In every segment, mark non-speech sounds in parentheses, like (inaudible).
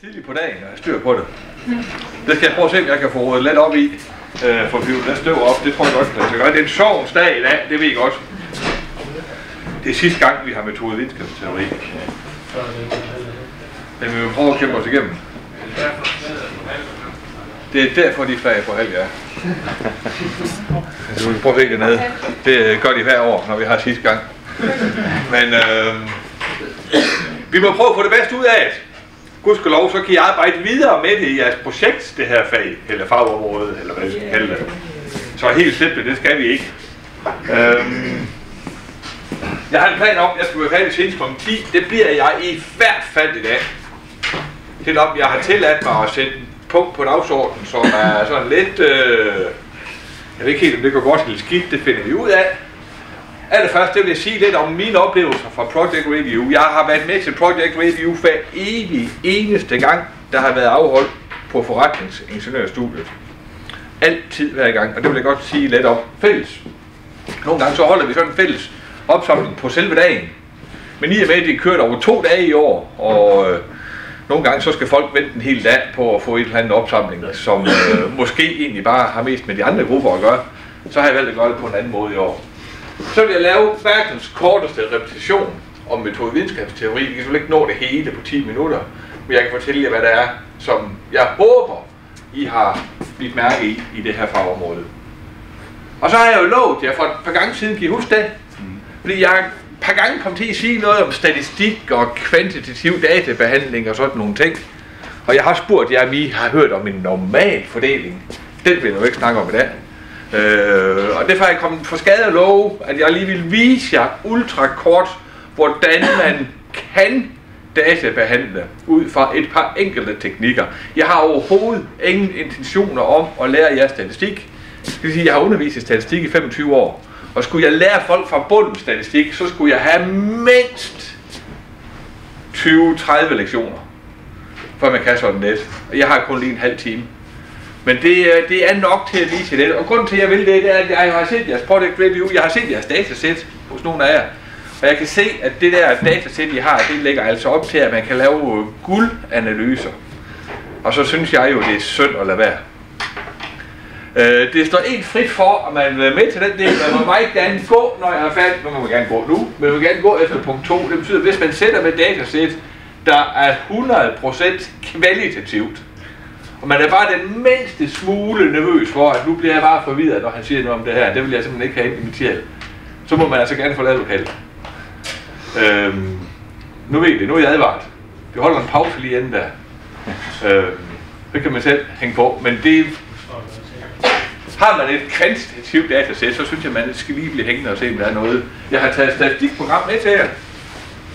tidligt på dagen og jeg styr på det. Det skal jeg prøve at se, om jeg kan få rådet lidt op i. Øh, for vi vil støv op, det tror jeg godt, kan lade gøre. Det er en sovens dag i dag, det ved jeg godt. Det er sidste gang, vi har metode videnskabsteori. Men vi vil prøve at kæmpe os igennem. Det er derfor, de flager på halv, ja. Så vi prøve at se dernede. Det øh, gør de hver år, når vi har sidste gang. Men øh, vi må prøve at få det bedste ud af det. Gudskelov, så kan I arbejde videre med det i jeres projekt, det her fag, eller fagområde, eller hvad vi skal kalde det. Så helt simpelt, det skal vi ikke. Øhm, jeg har en plan om, at jeg skal være færdig senest kl. 10. Det bliver jeg i hvert fald i dag. Selvom jeg har tilladt mig at sætte en punkt på dagsordenen, som er sådan lidt... Øh, jeg ved ikke helt, om det går godt eller skidt, det finder vi ud af. Allerførst det vil jeg sige lidt om mine oplevelser fra Project Review. Jeg har været med til Project Review hver evig eneste gang, der har været afholdt på forretningsingeniørstudiet. Altid hver gang, og det vil jeg godt sige lidt om fælles. Nogle gange så holder vi sådan en fælles opsamling på selve dagen. Men i og med, at det kørt over to dage i år, og øh, nogle gange så skal folk vente en hel dag på at få et eller andet opsamling, som øh, måske egentlig bare har mest med de andre grupper at gøre, så har jeg valgt at gøre det på en anden måde i år. Så vil jeg lave verdens korteste repetition om metode videnskabsteori. Vi kan selvfølgelig ikke nå det hele på 10 minutter, men jeg kan fortælle jer, hvad det er, som jeg håber, I har blivet mærke i, i det her fagområde. Og så har jeg jo lovet jer for et par gange siden, kan I huske det? Fordi jeg et par gange kommet til at sige noget om statistik og kvantitativ databehandling og sådan nogle ting. Og jeg har spurgt jer, om I har hørt om en normal fordeling. Den vil jeg jo ikke snakke om i dag. Øh, og derfor er jeg kommet for skade at love, at jeg lige vil vise jer ultra kort, hvordan man kan databehandle ud fra et par enkelte teknikker. Jeg har overhovedet ingen intentioner om at lære jer statistik. Det vil sige, at jeg har undervist i statistik i 25 år. Og skulle jeg lære folk fra bunden statistik, så skulle jeg have mindst 20-30 lektioner, før man kan sådan lidt. Og jeg har kun lige en halv time. Men det, øh, det er nok til at vise det. Og grunden til, at jeg vil det, det er, at jeg har set jeres product review, jeg har set jeres datasæt hos nogle af jer. Og jeg kan se, at det der datasæt, I har, det lægger altså op til, at man kan lave øh, guldanalyser. Og så synes jeg jo, det er synd at lade være. Øh, det står helt frit for, at man er med til den del. Man må meget gerne gå, når jeg har fat. Man må gerne gå nu, men man må gerne gå efter punkt 2. Det betyder, at hvis man sætter med datasæt, der er 100% kvalitativt, og man er bare den mindste smule nervøs for, at nu bliver jeg bare forvirret, når han siger noget om det her. Det vil jeg simpelthen ikke have ind i mit hjælp. Så må man altså gerne forlade lokalet. Øhm, nu ved I det, nu er jeg advaret. Vi holder en pause lige inden der. Øhm, det kan man selv hænge på, men det har man et kvantitativt datasæt, så synes jeg, man skal lige blive hængende og se, om der er noget. Jeg har taget et statistikprogram med til jer.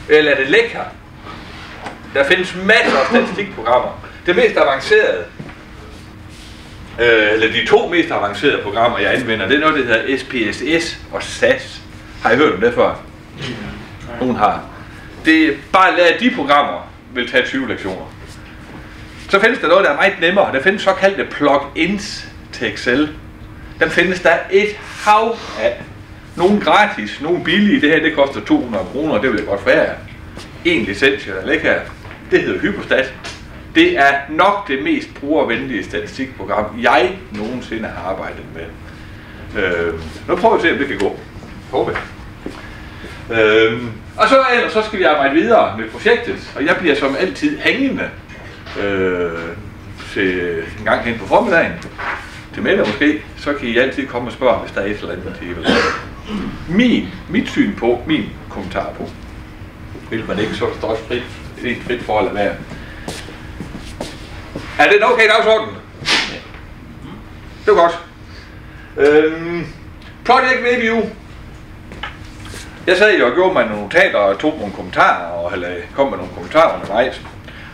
Eller er det lækker? her? Der findes masser af statistikprogrammer. Det mest avancerede, øh, eller de to mest avancerede programmer, jeg anvender, det er noget, der hedder SPSS og SAS. Har I hørt om det før? Nogen har. Det er bare at lære de programmer, vil tage 20 lektioner. Så findes der noget, der er meget nemmere. Der findes såkaldte plugins til Excel. Den findes der et hav af. Nogle gratis, nogle billige. Det her, det koster 200 kroner, det vil jeg godt være. En licens, jeg lægger her. Det hedder Hypostat. Det er nok det mest brugervenlige statistikprogram, jeg nogensinde har arbejdet med. Øh, nu prøver vi at se, om det kan gå. Håber jeg. Øh, og så, ellers, så skal vi arbejde videre med projektet, og jeg bliver som altid hængende øh, til en gang hen på formiddagen. Til middag måske, så kan I altid komme og spørge, hvis der er et eller andet til Min, mit syn på, min kommentar på. Vil man ikke, så står også frit, frit, frit for at lade være. Er det en okay dagsorden? Det var godt. Øhm, project review. Jeg sad jo og gjorde mig nogle notater og tog nogle kommentarer, og eller kom med nogle kommentarer undervejs.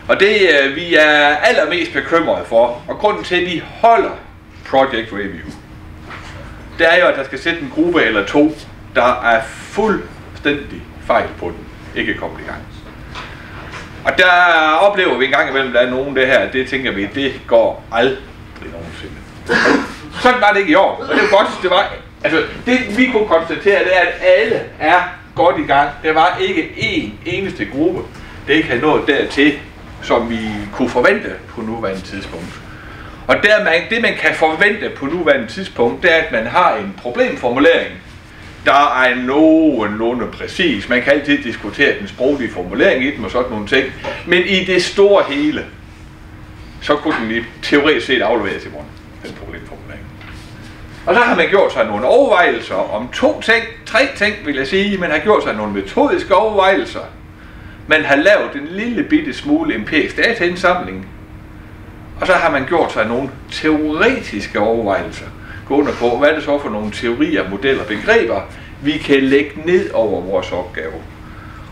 Og det øh, vi er allermest bekymrede for, og grunden til, at vi holder Project Review, det er jo, at der skal sætte en gruppe eller to, der er fuldstændig fejl på den, ikke kommet i gang. Og der oplever vi en gang imellem, der er nogen det her, det tænker vi, det går aldrig nogensinde. Sådan var det ikke i år, og det var godt, det var, altså det vi kunne konstatere, det er, at alle er godt i gang. Der var ikke én eneste gruppe, der ikke havde nået dertil som vi kunne forvente på nuværende tidspunkt. Og der man, det man kan forvente på nuværende tidspunkt, det er, at man har en problemformulering, der er nogenlunde præcis. Man kan altid diskutere den sproglige formulering i den og sådan nogle ting. Men i det store hele, så kunne den i teoretisk set afleveres i morgen, den problemformulering. Og så har man gjort sig nogle overvejelser om to ting, tre ting vil jeg sige. Man har gjort sig nogle metodiske overvejelser. Man har lavet en lille bitte smule empirisk dataindsamling. Og så har man gjort sig nogle teoretiske overvejelser gående på, hvad er det så for nogle teorier, modeller, begreber, vi kan lægge ned over vores opgave.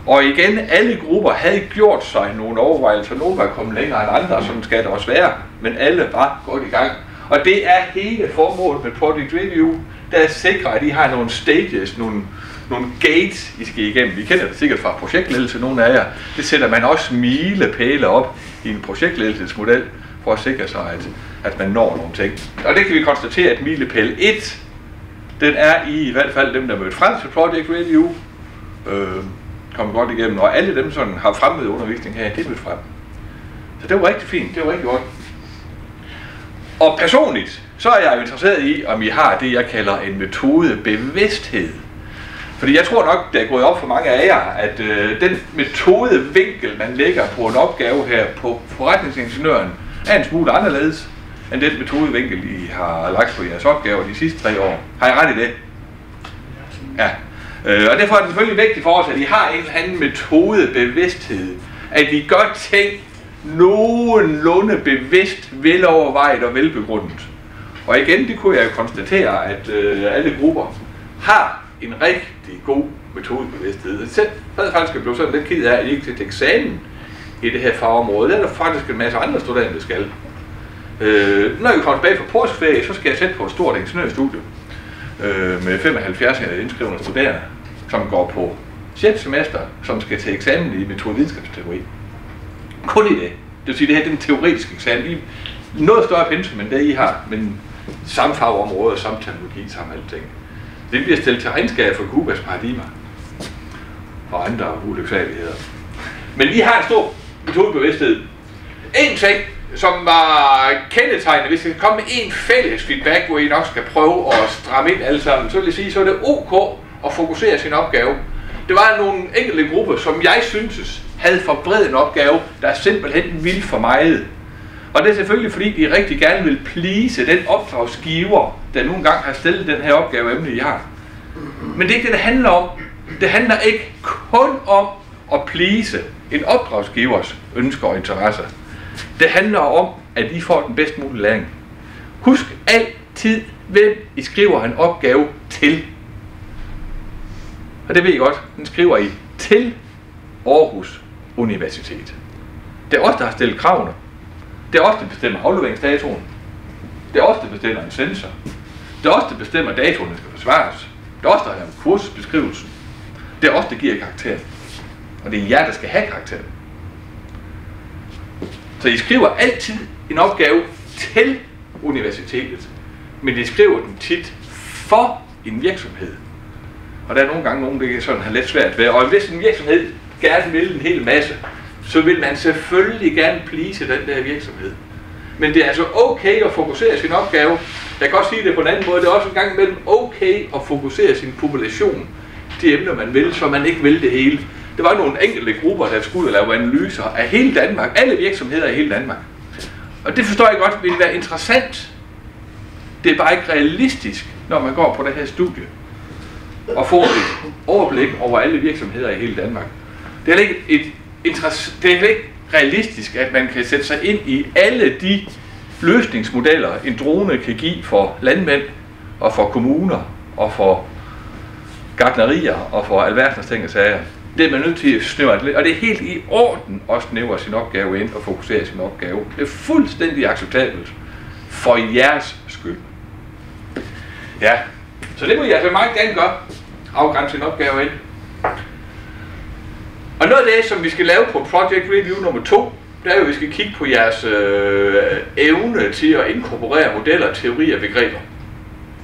Og igen, alle grupper havde gjort sig nogle overvejelser. Nogle var kommet længere end andre, sådan skal det også være. Men alle var godt i gang. Og det er hele formålet med Project Review, der er at sikre, at I har nogle stages, nogle, nogle gates, I skal igennem. Vi kender det sikkert fra projektledelse, nogle af jer. Det sætter man også milepæle op i en projektledelsesmodel, for at sikre sig, at, at man når nogle ting. Og det kan vi konstatere, at milepæl 1, den er i, i hvert fald dem, der mødte frem til Project Review, øh, kom godt igennem, og alle dem, som har fremmed undervisning her, det mødte frem. Så det var rigtig fint, det var rigtig godt. Og personligt, så er jeg jo interesseret i, om I har det, jeg kalder en metode bevidsthed. Fordi jeg tror nok, det er gået op for mange af jer, at øh, den metodevinkel, man lægger på en opgave her på forretningsingeniøren, er en smule anderledes end den metodevinkel, I har lagt på jeres opgaver de sidste tre år. Har jeg ret i det? Ja. Øh, og derfor er det selvfølgelig vigtigt for os, at I har en eller anden metodebevidsthed. At vi gør ting nogenlunde bevidst, velovervejet og velbegrundet. Og igen, det kunne jeg jo konstatere, at øh, alle grupper har en rigtig god metodebevidsthed. Selv havde jeg faktisk blevet sådan lidt ked af, at I ikke til eksamen i det her fagområde. Det er der faktisk en masse andre studerende, der skal. Øh, når jeg kommer tilbage fra påskeferie, så skal jeg sætte på et stort ingeniørstudie øh, med 75 indskrivende studerende, som går på 6. semester, som skal til eksamen i metodevidenskabsteori. Kun i det. Det vil sige, at det her det er en teoretisk eksamen. I noget større pensum end det, I har, men samme fagområde, samme teknologi, samme alting. Det bliver stillet til regnskab for Kubas paradigmer og andre ulyksaligheder. Men vi har en stor metodebevidsthed. En ting, som var kendetegnende, hvis jeg skal komme med en fælles feedback, hvor I nok skal prøve at stramme ind alle sammen, så vil jeg sige, så er det ok at fokusere sin opgave. Det var nogle enkelte grupper, som jeg syntes havde for bred en opgave, der simpelthen ville for meget. Og det er selvfølgelig fordi, de rigtig gerne vil please den opdragsgiver, der nogle gang har stillet den her opgave, emne I har. Men det er ikke det, det handler om. Det handler ikke kun om at please en opdragsgivers ønsker og interesser. Det handler om, at I får den bedst mulige læring. Husk altid, hvem I skriver en opgave til. Og det ved I godt, den skriver I til Aarhus Universitet. Det er os, der har stillet kravene. Det er os, der bestemmer afleveringsdatoen. Det er os, der bestemmer en sensor. Det er os, der bestemmer datoen, der skal forsvares. Det er os, der har lavet kursbeskrivelsen. Det er os, der giver karakteren. Og det er jer, der skal have karakteren. Så I skriver altid en opgave til universitetet, men I skriver den tit for en virksomhed. Og der er nogle gange nogen, der kan sådan have lidt svært ved. Og hvis en virksomhed gerne vil en hel masse, så vil man selvfølgelig gerne please den der virksomhed. Men det er altså okay at fokusere sin opgave. Jeg kan også sige det på en anden måde. Det er også en gang imellem okay at fokusere sin population de emner, man vil, så man ikke vil det hele. Det var nogle enkelte grupper, der skulle lave analyser af hele Danmark, alle virksomheder i hele Danmark. Og det forstår jeg godt vil være interessant. Det er bare ikke realistisk, når man går på det her studie og får et overblik over alle virksomheder i hele Danmark. Det er ikke, et det er ikke realistisk, at man kan sætte sig ind i alle de løsningsmodeller, en drone kan give for landmænd og for kommuner og for gartnerier og for alverdens ting og sager. Det man nødt til at snævre lidt, og det er helt i orden at snævre sin opgave ind og fokusere sin opgave. Det er fuldstændig acceptabelt for jeres skyld. Ja, så det må jeg altså meget gerne gøre. Afgrænse sin opgave ind. Og noget af det, som vi skal lave på Project Review nummer 2, det er jo, at vi skal kigge på jeres øh, evne til at inkorporere modeller, teorier og begreber.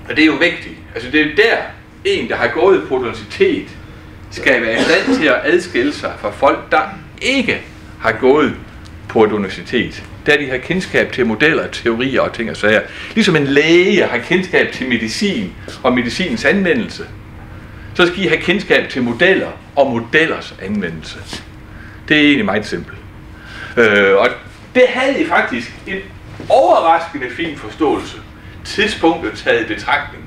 Og det er jo vigtigt. Altså det er der, en, der har gået på universitet, skal være i stand til at adskille sig fra folk, der ikke har gået på et universitet. Der de har kendskab til modeller, teorier og ting og sager. Ligesom en læge har kendskab til medicin og medicinens anvendelse, så skal I have kendskab til modeller og modellers anvendelse. Det er egentlig meget simpelt. Øh, og det havde I faktisk en overraskende fin forståelse. Tidspunktet taget i betragtning.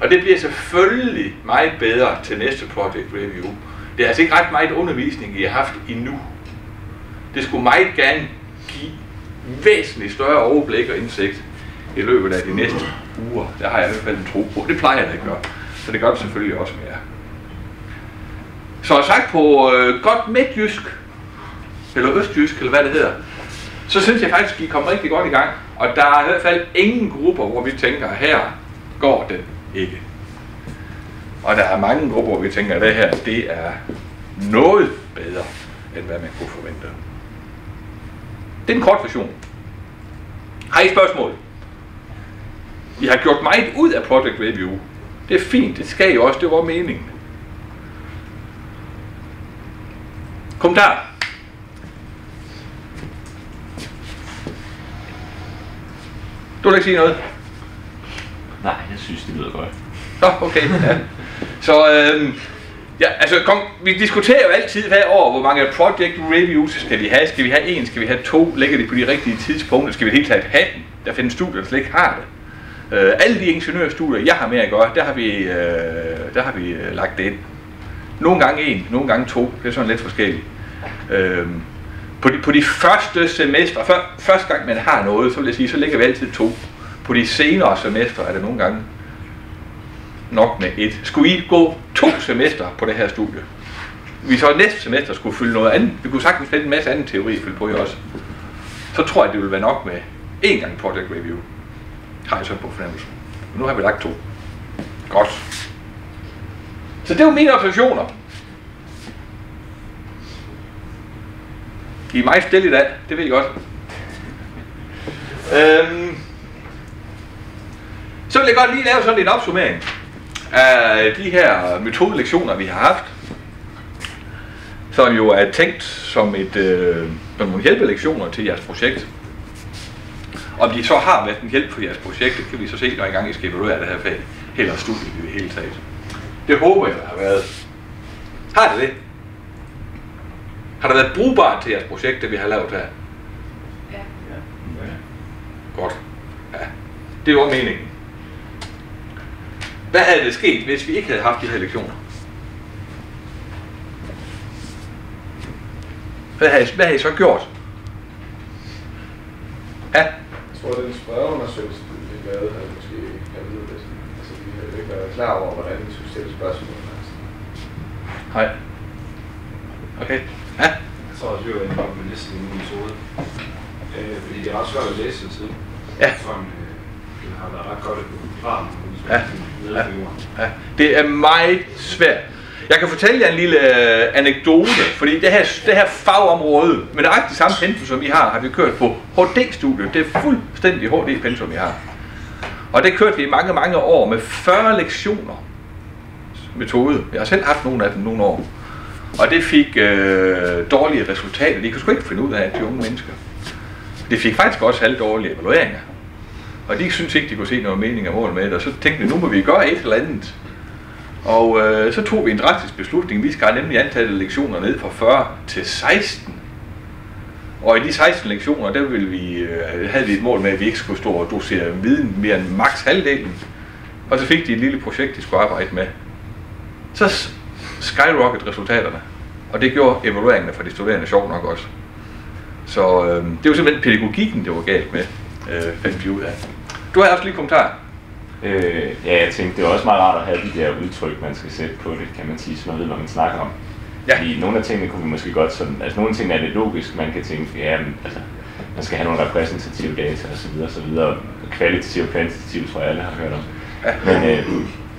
Og det bliver selvfølgelig meget bedre til næste project review. Det er altså ikke ret meget undervisning, I har haft endnu. Det skulle meget gerne give væsentligt større overblik og indsigt i løbet af de næste uger. Der har jeg i hvert fald en tro på. Det plejer jeg at gøre. Så det gør det selvfølgelig også med jer. Så sagt på øh, godt midtjysk, eller østjysk, eller hvad det hedder, så synes jeg faktisk, at I kommer rigtig godt i gang. Og der er i hvert fald ingen grupper, hvor vi tænker, her går den ikke. Og der er mange grupper, hvor vi tænker, at det her, det er noget bedre, end hvad man kunne forvente. Det er en kort version. Har I spørgsmål? I har gjort meget ud af Project Review. Det er fint, det skal I også, det var meningen. Kommentar? Du vil ikke sige noget? Nej, jeg synes, det lyder godt. Nå, okay. Ja. Så øhm, ja, altså, kom, vi diskuterer jo altid hver år, hvor mange project reviews skal vi have. Skal vi have en, skal vi have to? Ligger de på de rigtige tidspunkter? Skal vi helt taget have den? Der findes studier, der slet ikke har det. Øh, alle de ingeniørstudier, jeg har med at gøre, der har vi, øh, der har vi øh, lagt det ind. Nogle gange en, nogle gange to. Det er sådan lidt forskelligt. Øh, på, de, på de første semester, før, første gang man har noget, så vil jeg sige, så ligger vi altid to. På de senere semester er det nogle gange nok med et. Skulle I gå to semester på det her studie? Vi så næste semester skulle fylde noget andet. Vi kunne sagtens finde en masse anden teori at fylde på i også. Så tror jeg, det ville være nok med én gang project review har jeg så på fornemmelsen. Nu har vi lagt to. Godt. Så det var mine observationer. I er meget stille i dag, det ved I godt. Øhm, så vil jeg godt lige lave sådan en opsummering af de her metodelektioner, vi har haft, som jo er tænkt som et øh, som nogle hjælpelektioner til jeres projekt. Om de så har været en hjælp for jeres projekt, det kan vi så se, når I gang I skal evaluere det her fag, eller studiet i det hele taget. Det håber jeg, har været. Har det det? Har det været brugbart til jeres projekt, det vi har lavet her? Ja. Godt. Ja. Det var meningen. Hvad havde det sket, hvis vi ikke havde haft de her lektioner? Hvad havde, hvad havde I så gjort? Ja, Jeg tror, den spørgeundersøgelse, vi lavede, havde måske handlet lidt. Altså, vi havde ikke været klar over, hvordan vi skulle stille spørgsmål. Altså. hej. Okay. Ja, Jeg tror også, vi var inde på med næsten en metode. Øh, fordi det er ret svært at læse til. Ja. Som øh, det har været ret godt farten. Ja. Ja. ja. Det er meget svært. Jeg kan fortælle jer en lille øh, anekdote, fordi det her, det her fagområde, med nøjagtigt samme pensum, som vi har, har vi kørt på HD-studiet. Det er fuldstændig HD-pensum, vi har. Og det kørte vi i mange, mange år med 40 lektioner metode. Jeg har selv haft nogle af dem nogle år. Og det fik øh, dårlige resultater. De kunne sgu ikke finde ud af, de unge mennesker. Det fik faktisk også halvdårlige evalueringer. Og de syntes ikke, de kunne se noget mening og mål med det. Og så tænkte vi, nu må vi gøre et eller andet. Og øh, så tog vi en drastisk beslutning. Vi skar nemlig antallet af lektioner ned fra 40 til 16. Og i de 16 lektioner, der ville vi, øh, havde vi et mål med, at vi ikke skulle stå og dosere viden mere end maks halvdelen. Og så fik de et lille projekt, de skulle arbejde med. Så skyrocket resultaterne. Og det gjorde evalueringerne for de studerende sjov nok også. Så øh, det var simpelthen pædagogikken, det var galt med, øh, fandt vi ud af. Du har også lige en kommentar. Øh, ja, jeg tænkte, det er også meget rart at have de der udtryk, man skal sætte på det, kan man sige, så man ved, hvad man snakker om. Ja. Fordi nogle af tingene kunne vi måske godt sådan, altså nogle af tingene er lidt logisk, man kan tænke, ja, men, altså, man skal have nogle repræsentative data så videre. Kvalitativ og kvantitativ, tror jeg alle har hørt om. Ja. Men, øh,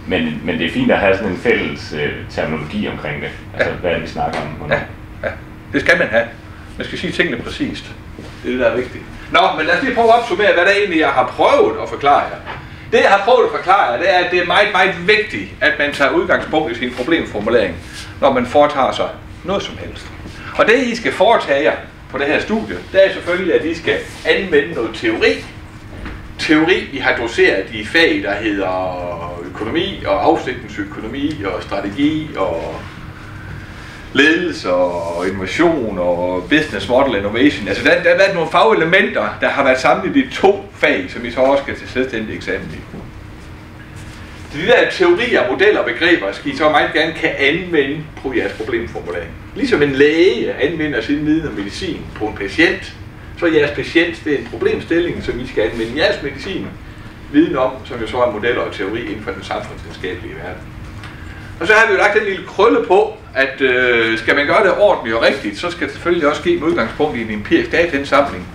men, men det er fint at have sådan en fælles øh, terminologi omkring det. Altså, Ja. hvad er det, vi snakker om? hvornår. Ja, ja. Det skal man have. Man skal sige tingene præcist. Det er det, der er vigtigt. Nå, men lad os lige prøve at opsummere, hvad det egentlig jeg har prøvet at forklare jer. Det, jeg har prøvet at forklare jer, det er, at det er meget, meget vigtigt, at man tager udgangspunkt i sin problemformulering, når man foretager sig noget som helst. Og det, I skal foretage jer, på det her studie, det er selvfølgelig, at I skal anvende noget teori. Teori, vi har doseret i fag, der hedder økonomi og afsætningsøkonomi og strategi og ledelse og innovation og business model innovation. Altså der, der har været nogle fagelementer, der har været samlet i to fag, som vi så også skal til selvstændig eksamen i. Så de der teorier, modeller og begreber skal I så meget gerne kan anvende på jeres problemformulering. Ligesom en læge anvender sin viden om medicin på en patient, så er jeres patient det er en problemstilling, som I skal anvende jeres medicin viden om, som jo så er modeller og teori inden for den samfundsvidenskabelige verden. Og så har vi jo lagt en lille krølle på, at øh, skal man gøre det ordentligt og rigtigt, så skal det selvfølgelig også ske med udgangspunkt i en empirisk dataindsamling.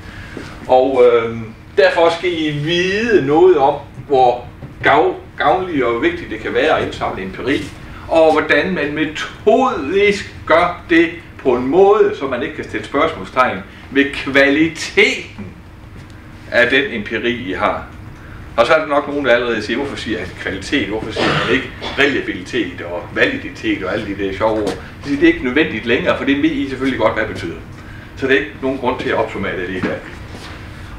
Og øh, derfor skal I vide noget om, hvor gav, gavnlig og vigtigt det kan være at indsamle empiri, og hvordan man metodisk gør det på en måde, så man ikke kan stille spørgsmålstegn ved kvaliteten af den empiri, I har. Og så er der nok nogen, der allerede siger, hvorfor siger jeg kvalitet, hvorfor siger man ikke reliabilitet og validitet og alle de der sjove ord. De siger, det er ikke nødvendigt længere, for det ved I selvfølgelig godt, hvad det betyder. Så det er ikke nogen grund til at opsummere det lige der.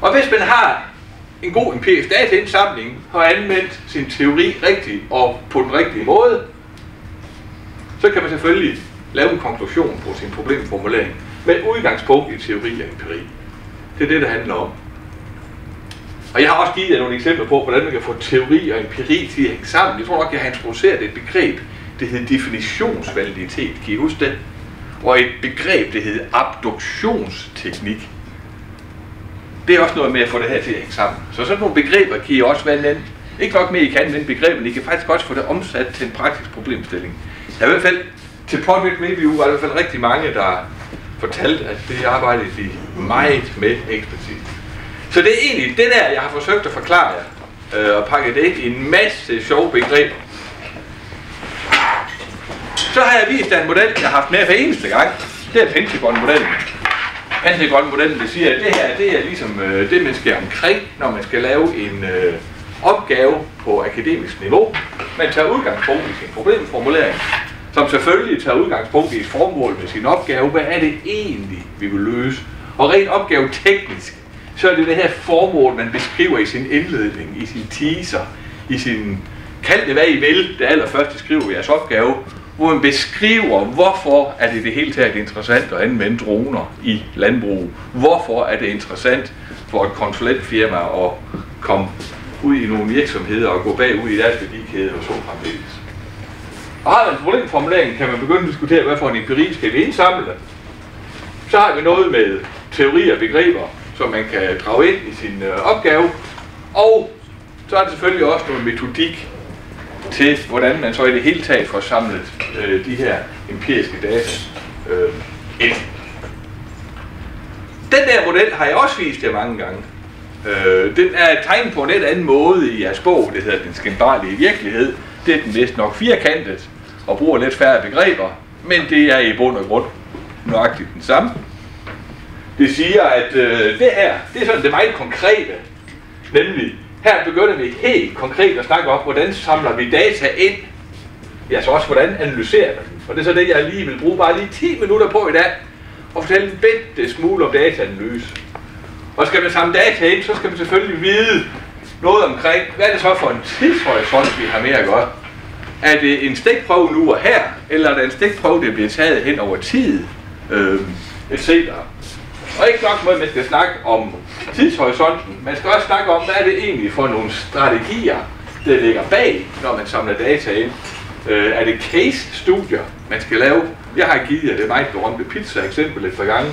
Og hvis man har en god empirisk dataindsamling, har anvendt sin teori rigtigt og på den rigtige måde, så kan man selvfølgelig lave en konklusion på sin problemformulering med udgangspunkt i teori og empiri. Det er det, det handler om. Og jeg har også givet jer nogle eksempler på, hvordan man kan få teori og empiri til at hænge sammen. Jeg tror nok, jeg har introduceret et begreb, det hedder definitionsvaliditet. Kan I huske det? Og et begreb, det hedder abduktionsteknik. Det er også noget med at få det her til at hænge sammen. Så sådan nogle begreber kan I også vælge Ikke nok med, I kan anvende begreberne, I kan faktisk også få det omsat til en praktisk problemstilling. Jeg i hvert fald til Project Review var der i hvert fald rigtig mange, der fortalte, at det arbejdede de meget med ekspertise. Så det er egentlig det der, jeg har forsøgt at forklare jer, øh, og pakke det ind i en masse sjove begreber. Så har jeg vist jer en model, jeg har haft med for eneste gang. Det er Pentagon-modellen. Pentagon-modellen, det siger, at det her, det er ligesom øh, det, man skal omkring, når man skal lave en øh, opgave på akademisk niveau. Man tager udgangspunkt i sin problemformulering, som selvfølgelig tager udgangspunkt i et formål med sin opgave. Hvad er det egentlig, vi vil løse? Og rent opgave teknisk, så er det det her formål, man beskriver i sin indledning, i sin teaser, i sin kald det hvad I vil, det allerførste skriver jeres opgave, hvor man beskriver, hvorfor er det det hele taget interessant at anvende droner i landbrug. Hvorfor er det interessant for et konsulentfirma at komme ud i nogle virksomheder og gå bagud i deres værdikæde og så fremdeles. Og har man en problemformulering, kan man begynde at diskutere, hvad for en empiri skal vi indsamle. Så har vi noget med teori og begreber, som man kan drage ind i sin øh, opgave. Og så er der selvfølgelig også noget metodik til, hvordan man så i det hele taget får samlet øh, de her empiriske data øh, ind. Den der model har jeg også vist jer mange gange. Øh, den er tegnet på en lidt anden måde i jeres bog, det hedder Den skændbarlige virkelighed. Det er den næsten nok firkantet og bruger lidt færre begreber, men det er i bund og grund nøjagtigt den samme. Det siger, at øh, det her, det er sådan det meget konkrete. Nemlig, her begynder vi helt konkret at snakke om, hvordan samler vi data ind. Ja, så også hvordan analyserer vi. Og det er så det, jeg lige vil bruge bare lige 10 minutter på i dag. Og fortælle en bitte smule om dataanalyse. Og skal man samle data ind, så skal man selvfølgelig vide noget omkring, hvad er det så for en tidshorisont, vi har med at gøre. Er det en stikprøve nu og her, eller er det en stikprøve, der bliver taget hen over tid, øh, etc. Og ikke nok med, at man skal snakke om tidshorisonten, man skal også snakke om, hvad er det egentlig for nogle strategier, der ligger bag, når man samler data ind. Øh, er det case-studier, man skal lave? Jeg har givet jer det meget berømte pizza-eksempel et par gange.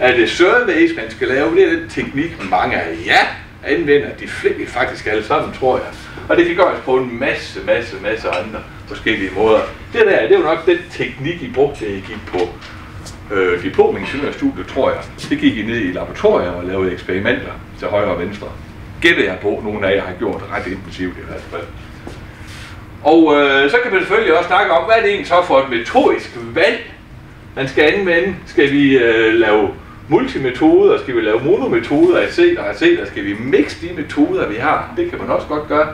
Er det surveys, man skal lave? Det er den teknik, mange af jer anvender. De fleste faktisk alle sammen, tror jeg. Og det kan gøres på en masse, masse, masse andre forskellige måder. Det der, det er jo nok den teknik, I brugte, I gik på øh, diplomingeniørstudiet, tror jeg. Det gik I ned i laboratorier og lavede eksperimenter til højre og venstre. Gætter jeg på, nogle af jer har gjort ret intensivt i hvert fald. Og øh, så kan man selvfølgelig også snakke om, hvad er det egentlig så for et metodisk valg, man skal anvende. Skal vi øh, lave multimetoder, skal vi lave monometoder, etc., etc., skal vi mixe de metoder, vi har. Det kan man også godt gøre.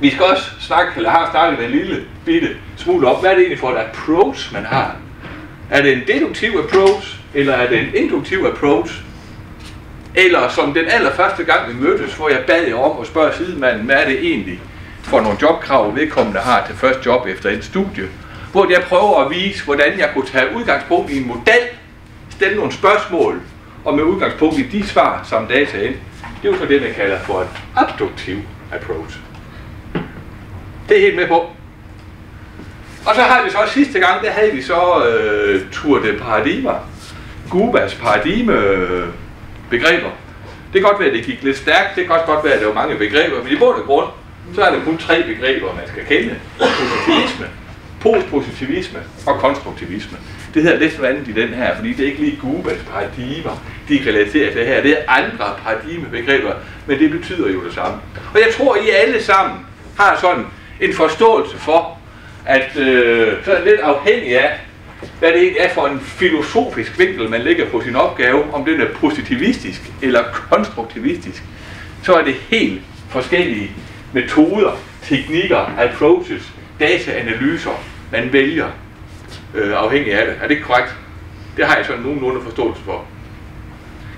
Vi skal også snakke, eller har snakket en lille bitte smule om, hvad er det egentlig for et approach, man har. Er det en deduktiv approach, Eller er det en induktiv approach? Eller som den allerførste gang vi mødtes, hvor jeg bad jer om at spørge sidemanden, hvad er det egentlig for nogle jobkrav, vedkommende har til første job efter et studie? Hvor jeg prøver at vise, hvordan jeg kunne tage udgangspunkt i en model, stille nogle spørgsmål, og med udgangspunkt i de svar som data ind. Det er jo så det, man kalder for en abduktiv approach. Det er helt med på. Og så har vi så sidste gang, der havde vi så øh, Tour de Paradigmer. Gubas paradigme øh, begreber. Det kan godt være, at det gik lidt stærkt, det kan også godt være, at der var mange begreber, men i bund og grund, så er der kun tre begreber, man skal kende. Positivisme, postpositivisme og konstruktivisme. Det hedder lidt andet i den her, fordi det er ikke lige Gubas paradigmer, de relaterer til her. Det er andre paradigmebegreber, men det betyder jo det samme. Og jeg tror, I alle sammen har sådan en forståelse for, at øh, så er lidt afhængig af, hvad det egentlig er for en filosofisk vinkel, man lægger på sin opgave, om den er positivistisk eller konstruktivistisk, så er det helt forskellige metoder, teknikker, approaches, dataanalyser, man vælger øh, afhængig af det. Er det ikke korrekt? Det har jeg sådan nogenlunde forståelse for.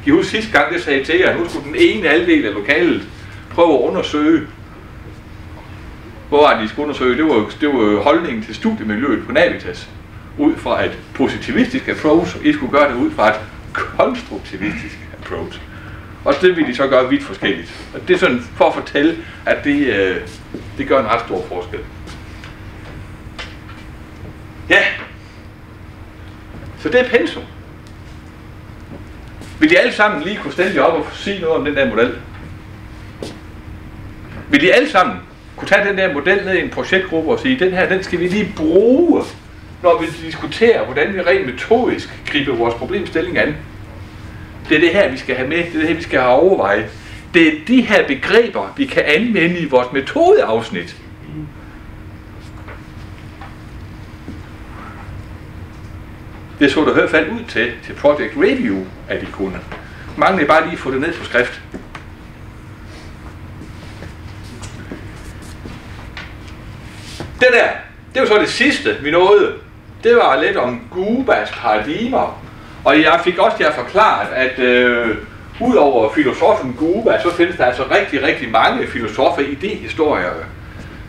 Kan I huske sidste gang, det sagde til jer, at nu skulle den ene halvdel af lokalet prøve at undersøge, hvor var de skulle undersøge, det var, det var holdningen til studiemiljøet på Navitas ud fra et positivistisk approach, I skulle gøre det ud fra et konstruktivistisk approach. Og det vil de så gøre vidt forskelligt. Og det er sådan for at fortælle, at det, øh, det gør en ret stor forskel. Ja. Så det er pensum. Vil de alle sammen lige kunne stille jer op og sige noget om den der model? Vil de alle sammen kunne tage den der model ned i en projektgruppe og sige, den her, den skal vi lige bruge når vi diskuterer, hvordan vi rent metodisk griber vores problemstilling an. Det er det her, vi skal have med. Det er det her, vi skal have overvejet. Det er de her begreber, vi kan anvende i vores metodeafsnit. Det så der i hvert fald ud til, til Project Review, at de kunne. Manglede bare lige at få det ned på skrift. Det der, det var så det sidste, vi nåede det var lidt om Gubas paradigmer. Og jeg fik også jer forklaret, at øh, udover filosofen Guba, så findes der altså rigtig, rigtig mange filosofer, idehistorier,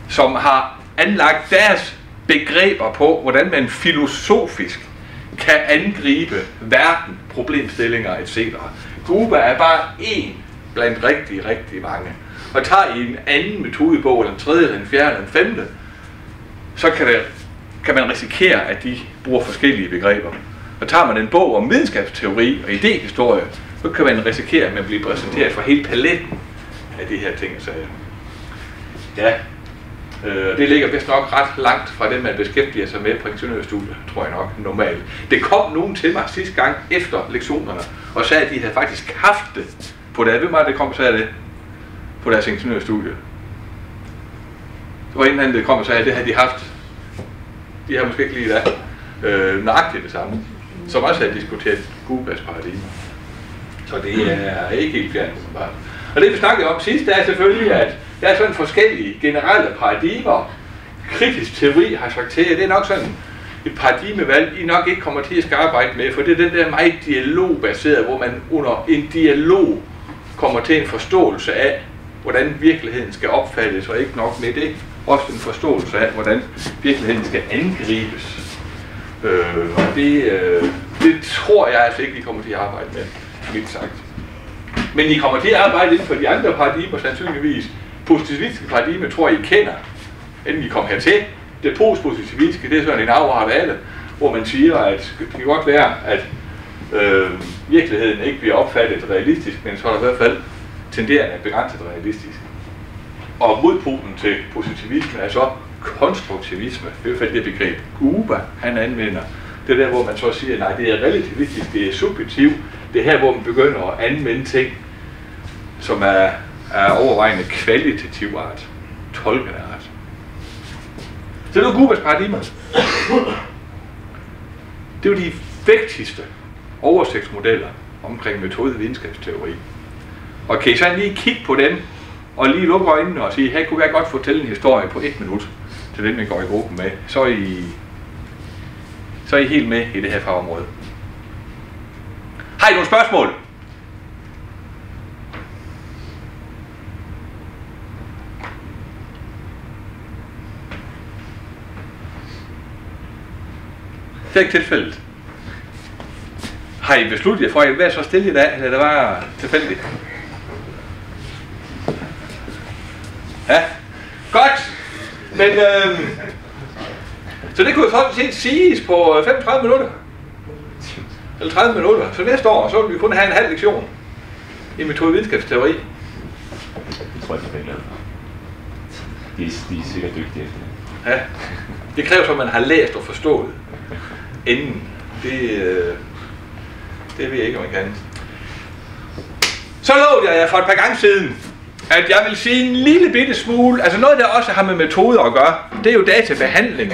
som har anlagt deres begreber på, hvordan man filosofisk kan angribe verden, problemstillinger etc. Guba er bare en blandt rigtig, rigtig mange. Og tager I en anden metodebog, eller en tredje, eller en fjerde, eller en femte, så kan det kan man risikere, at de bruger forskellige begreber. Og tager man en bog om videnskabsteori og idehistorie, så kan man risikere, at man bliver præsenteret for hele paletten af de her ting og sager. Ja, øh, det ligger vist nok ret langt fra det, man beskæftiger sig med på ingeniørstudiet, tror jeg nok, normalt. Det kom nogen til mig sidste gang efter lektionerne, og sagde, at de havde faktisk haft det på det. Hvem var det, kom sagde det? På deres ingeniørstudie. Det var inden anden, kom og sagde, at det havde de haft de har måske ikke lige der øh, nøjagtigt det samme, som også har diskuteret Googles paradigmer. Så det er ikke helt fjernt, bare. Og det vi snakkede om sidst, det er selvfølgelig, at der er sådan forskellige generelle paradigmer. Kritisk teori har sagt til at det er nok sådan et paradigmevalg, I nok ikke kommer til at skal arbejde med, for det er den der meget dialogbaseret, hvor man under en dialog kommer til en forståelse af, hvordan virkeligheden skal opfattes, og ikke nok med det, også en forståelse af, hvordan virkeligheden skal angribes. Øh, og det, øh, det tror jeg altså ikke, vi kommer til at arbejde med, mildt sagt. Men I kommer til at arbejde inden for de andre paradigmer, sandsynligvis. Positivistiske paradigmer tror jeg, I kender, inden I kom hertil. Det postpositivistiske, det er sådan en afart af det, hvor man siger, at det kan godt være, at øh, virkeligheden ikke bliver opfattet realistisk, men så er der i hvert fald tenderende begrænset realistisk. Og modpolen til positivisme er så konstruktivisme. I hvert fald det begreb, Uber han anvender. Det er der, hvor man så siger, nej, det er relativistisk, det er subjektivt. Det er her, hvor man begynder at anvende ting, som er, er overvejende kvalitativ art, tolkende art. Så det er Gubas paradigmer. Det er jo de vigtigste oversigtsmodeller omkring metodevidenskabsteori. Og kan I så lige kigge på dem og lige lukke øjnene og sige, her kunne jeg godt fortælle en historie på et minut til den, vi går i gruppen med, så er I, så er I helt med i det her fagområde. Har I nogle spørgsmål? Det er ikke tilfældet. Har I besluttet jer for, at I vil være så stille i dag, eller det var tilfældigt? Ja, godt. Men øh, så det kunne jo sådan set siges på øh, 35 minutter. Eller 30 minutter. Så næste år, så vil vi kun have en halv lektion i metode videnskabsteori. Det tror jeg, de for. De er, de er sikkert dygtige. Ja. Det kræver så, at man har læst og forstået inden. Det, øh, det ved jeg ikke, om jeg kan. Så lovede jeg jer for et par gange siden, at jeg vil sige en lille bitte smule, altså noget, der også har med metoder at gøre, det er jo databehandling.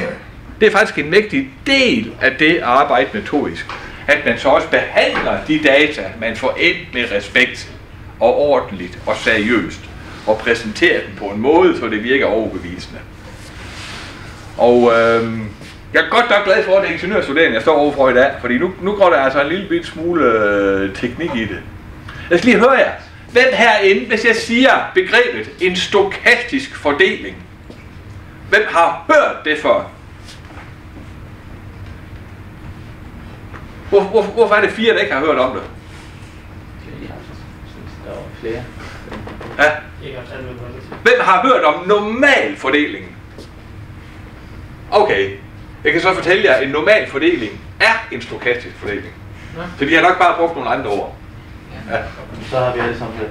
Det er faktisk en vigtig del af det at arbejde metodisk. At man så også behandler de data, man får ind med respekt og ordentligt og seriøst, og præsenterer dem på en måde, så det virker overbevisende. Og øhm, jeg er godt nok glad for, at det er ingeniørstuderende, jeg står overfor i dag, fordi nu, nu går der altså en lille bit smule øh, teknik i det. Jeg skal lige høre jer. Hvem herinde, hvis jeg siger begrebet en stokastisk fordeling, hvem har hørt det før? Hvor, hvor, hvorfor er det fire, der ikke har hørt om det? Der var flere. Ja. Hvem har hørt om normal fordeling? Okay. Jeg kan så fortælle jer, at en normal fordeling er en stokastisk fordeling. Ja. Så vi har nok bare brugt nogle andre ord. Ja. Så har vi alle sammen hørt.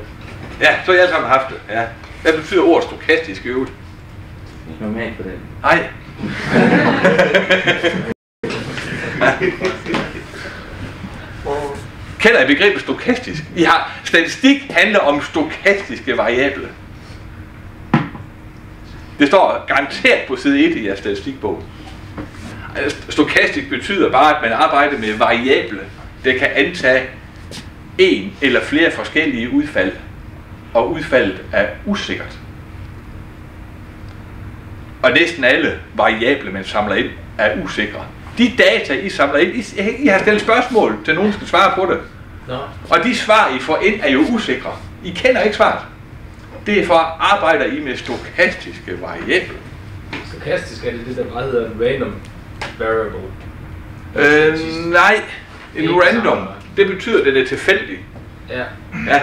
Ja, så har I alle sammen haft det. Ja. Hvad betyder ordet stokastisk i øvrigt? Normalt på den. Nej. Kender I begrebet stokastisk? I har, statistik handler om stokastiske variable. Det står garanteret på side 1 i jeres statistikbog. Altså, Stokastisk betyder bare, at man arbejder med variable, der kan antage en eller flere forskellige udfald, og udfaldet er usikkert. Og næsten alle variable, man samler ind, er usikre. De data, I samler ind, I, I har stillet spørgsmål til nogen, der skal svare på det. Nå. Og de svar, I får ind, er jo usikre. I kender ikke svaret. Det er for at arbejder I med stokastiske variable. Stokastisk er det det, der bare hedder en random variable. Øh, nej, en random, samme. Det betyder, at det er tilfældigt. Ja, Ja,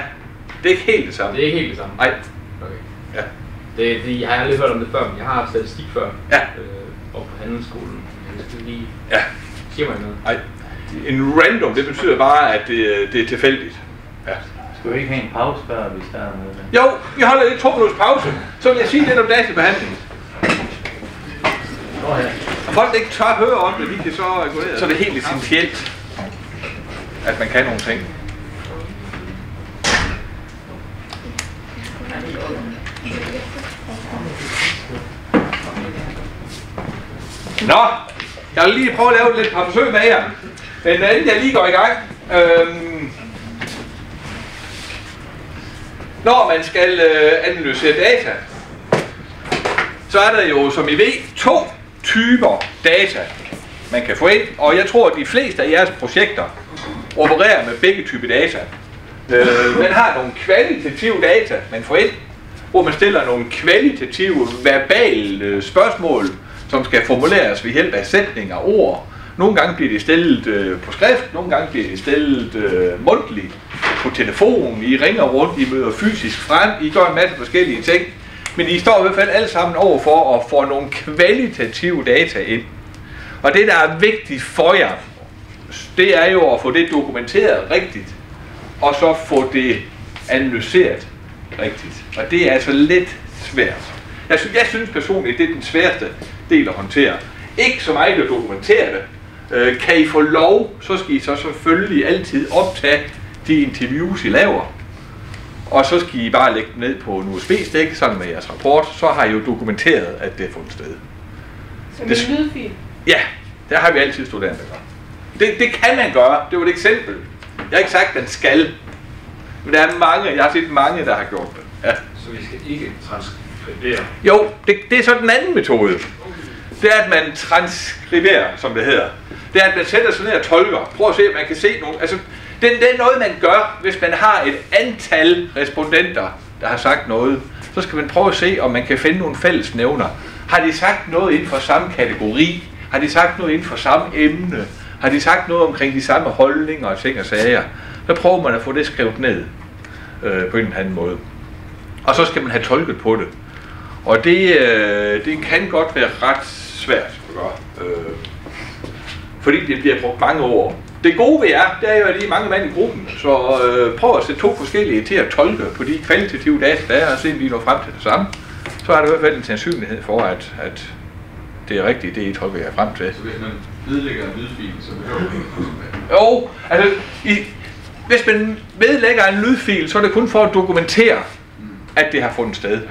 det er ikke helt det samme. det er ikke helt det samme. Nej, Okay. ja. Det, det, jeg har aldrig hørt om det før, men jeg har statistik før. Ja. Øh, og på handelsskolen. Jeg skal lige... Ja, Siger mig noget. nej. En random, det betyder bare, at det, det er tilfældigt. Ja. Skal vi ikke have en pause før vi starter med det? Jo, vi holder lige to minutters pause. Så vil jeg sige lidt om databehandling. Nå ja. Og folk, der ikke tør høre om det, vi kan så gå ned. Så er det helt essentielt, at man kan nogle ting. Nå, jeg vil lige prøve at lave lidt par forsøg med jer. Men inden jeg lige går i gang. Øhm, når man skal øh, analysere data, så er der jo, som I ved, to typer data, man kan få ind. Og jeg tror, at de fleste af jeres projekter opererer med begge typer data. Øh, man har nogle kvalitative data, man får ind, hvor man stiller nogle kvalitative verbale øh, spørgsmål, som skal formuleres ved hjælp af sætninger og ord. Nogle gange bliver de stillet øh, på skrift, nogle gange bliver de stillet øh, mundtligt på telefon. I ringer rundt, I møder fysisk frem, I gør en masse forskellige ting. Men I står i hvert fald alle sammen over for at få nogle kvalitative data ind. Og det, der er vigtigt for jer, det er jo at få det dokumenteret rigtigt, og så få det analyseret rigtigt. Og det er altså lidt svært. Jeg synes, jeg synes personligt, det er den sværeste del at håndtere. Ikke så meget at dokumentere det. Øh, kan I få lov, så skal I så selvfølgelig altid optage de interviews, I laver. Og så skal I bare lægge dem ned på en USB-stik sammen med jeres rapport. Så har I jo dokumenteret, at det er fundet sted. Som en lydfil. Ja, der har vi altid studerende, der gør. Det, det kan man gøre. Det var et eksempel. Jeg har ikke sagt, at man skal. Men der er mange, jeg har set mange, der har gjort det. Ja. Så vi skal ikke transkribere. Jo, det, det er så den anden metode. Det er, at man transkriberer, som det hedder. Det er, at man sætter sig ned og tolker. Prøv at se, om man kan se nogle... Altså, Det, det er noget, man gør, hvis man har et antal respondenter, der har sagt noget. Så skal man prøve at se, om man kan finde nogle fælles nævner. Har de sagt noget inden for samme kategori? Har de sagt noget inden for samme emne? Har de sagt noget omkring de samme holdninger og ting og sager? Så prøver man at få det skrevet ned øh, på en eller anden måde. Og så skal man have tolket på det. Og det, øh, det kan godt være ret svært at gøre. Øh, fordi det bliver brugt mange år. Det gode ved er, det er jo, at I er mange mand i gruppen, så øh, prøv at sætte to forskellige til at tolke på de kvalitative data, der er, og se om de når frem til det samme. Så er der i hvert fald en sandsynlighed for, at, at det er rigtigt, det I tolker jer frem til. Så hvis man vedlægger en lydfil, så behøver man ikke Jo, altså, i, hvis man vedlægger en lydfil, så er det kun for at dokumentere, at det har fundet sted.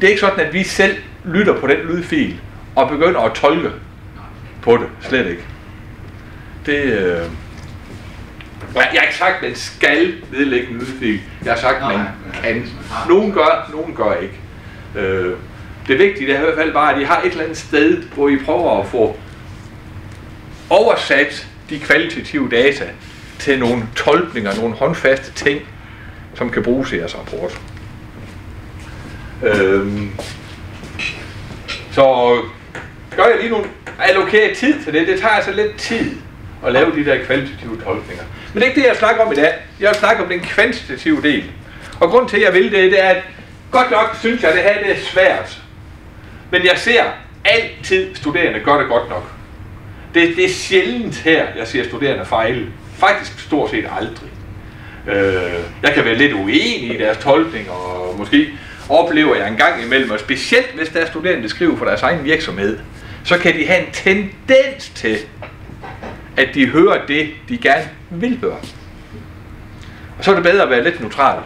Det er ikke sådan, at vi selv lytter på den lydfil og begynder at tolke på det. Slet ikke. Det, øh... Jeg har ikke sagt, at man skal vedlægge en lydfil. Jeg har sagt, at man kan. Nogen gør, nogen gør ikke. Øh, det vigtige er i hvert fald bare, at I har et eller andet sted, hvor I prøver at få oversat de kvalitative data til nogle tolkninger, nogle håndfaste ting, som kan bruges i jeres rapport. Øhm, så gør jeg lige nogle allokere tid til det. Det tager altså lidt tid at lave de der kvalitative tolkninger. Men det er ikke det, jeg snakker om i dag. Jeg vil snakke om den kvantitative del. Og grund til, at jeg vil det, det er, at godt nok synes jeg, at det her det er svært. Men jeg ser altid studerende gør det godt nok. Det, det er sjældent her, jeg ser studerende fejle. Faktisk stort set aldrig. Øh, jeg kan være lidt uenig i deres tolkning, og måske oplever jeg en gang imellem, og specielt hvis der er studerende, der skriver for deres egen virksomhed, så kan de have en tendens til, at de hører det, de gerne vil høre. Og så er det bedre at være lidt neutral.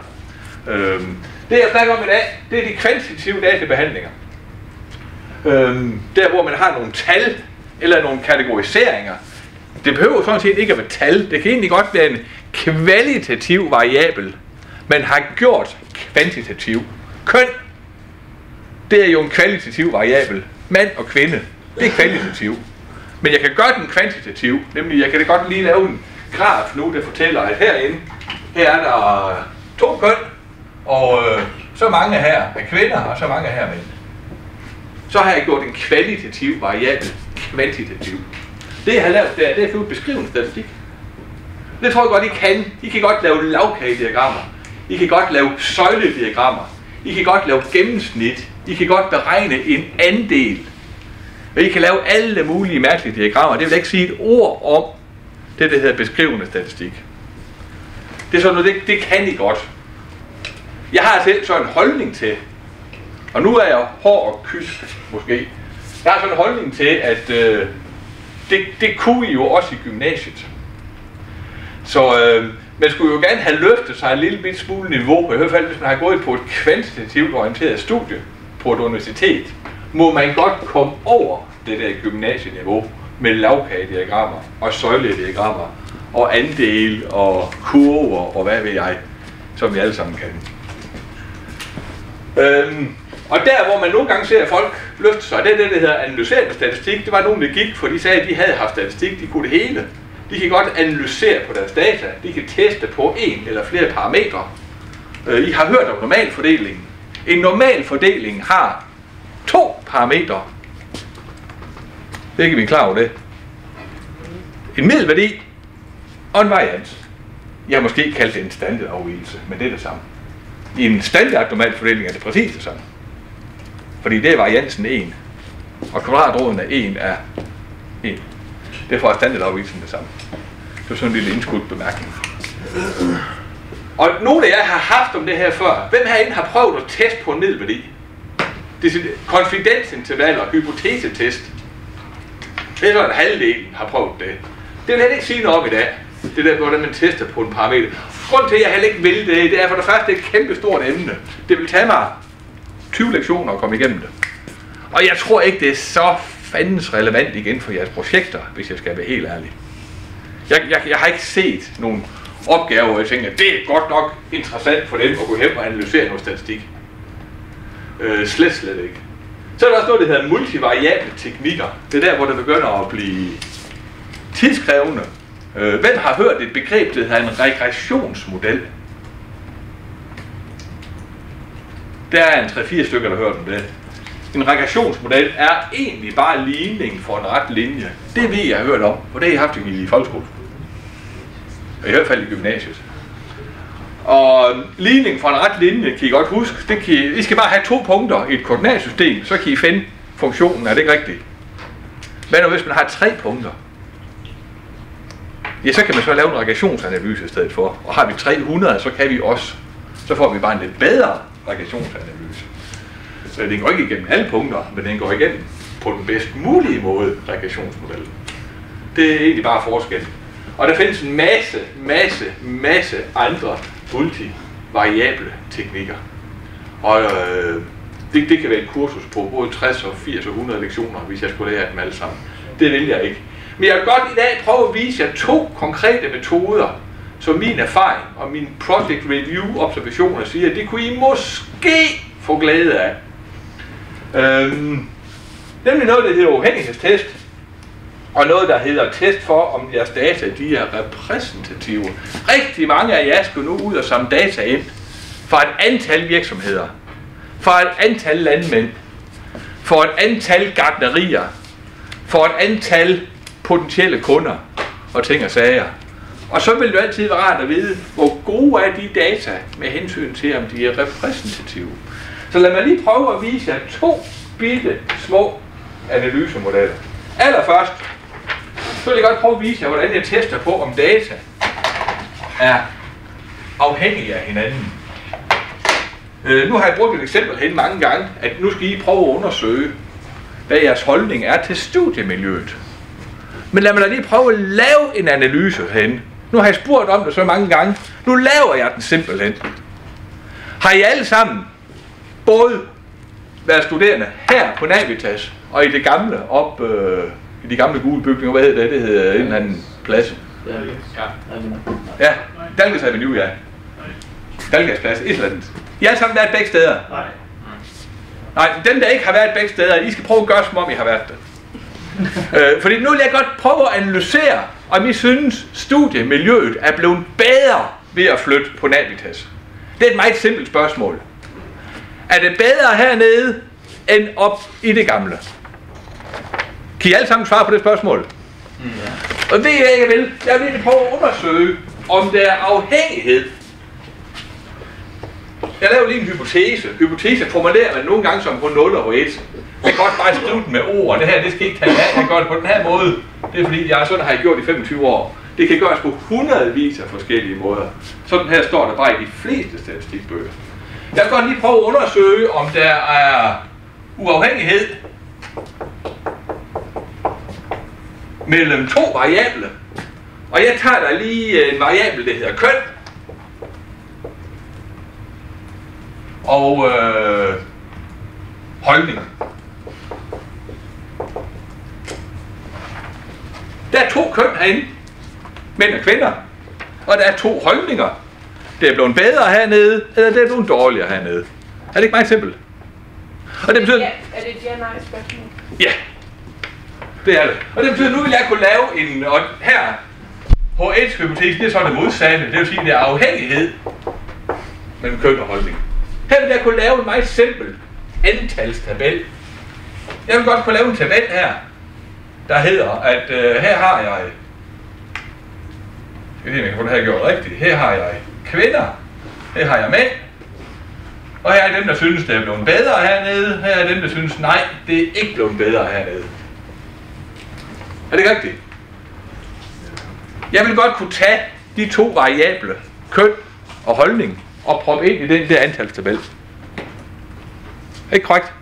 Øhm, det jeg snakker om i dag, det er de kvantitative databehandlinger. Øhm, der hvor man har nogle tal, eller nogle kategoriseringer. Det behøver sådan set ikke at være tal. Det kan egentlig godt være en kvalitativ variabel, man har gjort kvantitativ. Køn, det er jo en kvalitativ variabel. Mand og kvinde, det er kvalitativ. Men jeg kan gøre den kvantitativ, nemlig jeg kan da godt lige lave en graf nu, der fortæller, at herinde, her er der to køn, og øh, så mange her er kvinder, og så mange her er mænd. Så har jeg gjort en kvalitativ variabel kvantitativ. Det jeg har lavet der, det er at beskrivende statistik. Det tror jeg godt, I kan. I kan godt lave lavkagediagrammer. I kan godt lave søjlediagrammer. I kan godt lave gennemsnit. I kan godt beregne en andel. Og I kan lave alle mulige mærkelige diagrammer. Det vil ikke sige et ord om det, der hedder beskrivende statistik. Det er sådan noget, det, det kan I godt. Jeg har selv så en holdning til, og nu er jeg hård og kysk, måske. Jeg har sådan en holdning til, at øh, det, det kunne I jo også i gymnasiet. Så øh, man skulle jo gerne have løftet sig en lille bit smule niveau, i hvert fald hvis man har gået på et kvantitativt orienteret studie på et universitet, må man godt komme over det der gymnasieniveau med lavkagediagrammer og søjlediagrammer og andel og kurver og hvad ved jeg, som vi alle sammen kan. Øhm, og der, hvor man nogle gange ser folk løfte sig, det er det, der hedder analyserende statistik. Det var nogen, der gik, for de sagde, at de havde haft statistik, de kunne det hele. De kan godt analysere på deres data. De kan teste på en eller flere parametre. Øh, I har hørt om normalfordelingen. En normal fordeling har to parametre. Det kan vi klar over det. En middelværdi og en varians. Jeg har måske kaldt det en standardafvigelse, men det er det samme. I en standard normalfordeling er det præcis det samme. Fordi det er variansen 1. Og kvadratroden af 1 er 1. Det er standardafvigelsen det samme. Det er sådan en lille indskudt bemærkning. Og nogle af jer har haft om det her før. Hvem herinde har prøvet at teste på en middelværdi? Det er konfidensintervaller, hypotesetest. Det er sådan, halvdelen har prøvet det. Det vil jeg ikke sige noget om i dag. Det der, hvordan man tester på en parameter. Grunden til, at jeg heller ikke vil det, det er for det første et kæmpe stort emne. Det vil tage mig 20 lektioner at komme igennem det. Og jeg tror ikke, det er så fandens relevant igen for jeres projekter, hvis jeg skal være helt ærlig. Jeg, jeg, jeg har ikke set nogen opgaver, hvor jeg tænker, at det er godt nok interessant for dem at gå hjem og analysere noget statistik. Øh, slet, slet ikke. Så er der også noget, der hedder multivariable teknikker. Det er der, hvor det begynder at blive tidskrævende Øh, hvem har hørt et begreb, der hedder en regressionsmodel? Der er en 3-4 stykker, der har hørt om det. En regressionsmodel er egentlig bare ligning for en ret linje. Det ved jeg har hørt om, og det har jeg haft i folkeskolen. Og I hvert fald i gymnasiet. Og ligning for en ret linje, kan I godt huske, det kan I, I skal bare have to punkter i et koordinatsystem, så kan I finde funktionen, er det ikke rigtigt? Hvad nu hvis man har tre punkter? Ja, så kan man så lave en regressionsanalyse i stedet for. Og har vi 300, så kan vi også. Så får vi bare en lidt bedre regressionsanalyse. Så den går ikke igennem alle punkter, men den går igennem på den bedst mulige måde, regressionsmodellen. Det er egentlig bare forskellen. Og der findes en masse, masse, masse andre multivariable teknikker. Og øh, det, det kan være et kursus på både 60 og 80 og 100 lektioner, hvis jeg skulle lære dem alle sammen. Det vil jeg ikke. Men jeg vil godt i dag prøve at vise jer to konkrete metoder, så min erfaring og min project review observationer siger, at det kunne I måske få glæde af. Øhm, nemlig noget, der hedder uafhængighedstest, og noget, der hedder test for, om jeres data de er repræsentative. Rigtig mange af jer skal nu ud og samle data ind fra et antal virksomheder, fra et antal landmænd, for et antal gardnerier, for et antal potentielle kunder og ting og sager. Og så vil det altid være rart at vide, hvor gode er de data med hensyn til, om de er repræsentative. Så lad mig lige prøve at vise jer to bitte små analysemodeller. Allerførst, så vil jeg godt prøve at vise jer, hvordan jeg tester på, om data er afhængige af hinanden. Øh, nu har jeg brugt et eksempel hen mange gange, at nu skal I prøve at undersøge, hvad jeres holdning er til studiemiljøet. Men lad mig da lige prøve at lave en analyse hen. Nu har jeg spurgt om det så mange gange. Nu laver jeg den simpelthen. Har I alle sammen både været studerende her på Navitas og i det gamle op øh, i de gamle gule bygninger, hvad hedder det? Det hedder en eller anden plads. Ja. Ja, Dalgas Avenue, ja. Dalgas plads, et eller andet. I har alle sammen været begge steder. Nej. Nej, dem der ikke har været begge steder, I skal prøve at gøre som om I har været det. (laughs) øh, fordi nu vil jeg godt prøve at analysere, om I synes, studiemiljøet er blevet bedre ved at flytte på Navitas. Det er et meget simpelt spørgsmål. Er det bedre hernede, end op i det gamle? Kan I alle sammen svare på det spørgsmål? Ja. Og det er jeg vil. Jeg vil prøve at undersøge, om der er afhængighed. Jeg laver lige en hypotese. Hypotese formulerer man nogle gange som på 0 og 1. Jeg kan godt bare skrive den med ord. Det her, det skal ikke tage af. Jeg gør det på den her måde. Det er fordi, jeg sådan har jeg gjort i 25 år. Det kan gøres på hundredvis af forskellige måder. Sådan her står der bare i de fleste statistikbøger. Jeg skal godt lige prøve at undersøge, om der er uafhængighed mellem to variable. Og jeg tager der lige en variabel, der hedder køn. Og øh, holdning. Der er to køn herinde. Mænd og kvinder. Og der er to holdninger. Det er blevet bedre hernede, eller det er blevet dårligere hernede. Er det ikke meget simpelt? Og det betyder... Ja, er det et ja-nej spørgsmål? Ja, det er det. Og det betyder, at nu vil jeg kunne lave en, og her, H1-hypotesen, det er så det modsatte. Det vil sige, at det er afhængighed mellem køn og holdning. Her vil jeg kunne lave en meget simpel antalstabel. Jeg vil godt kunne lave en tabel her, der hedder, at øh, her har jeg, jeg ved ikke, om jeg har gjort rigtigt, her har jeg kvinder, her har jeg mænd, og her er dem, der synes, det er blevet bedre hernede, her er dem, der synes, nej, det er ikke blevet bedre hernede. Er det rigtigt? Jeg vil godt kunne tage de to variable, køn og holdning, og proppe ind i den der antalstabel. Ikke korrekt?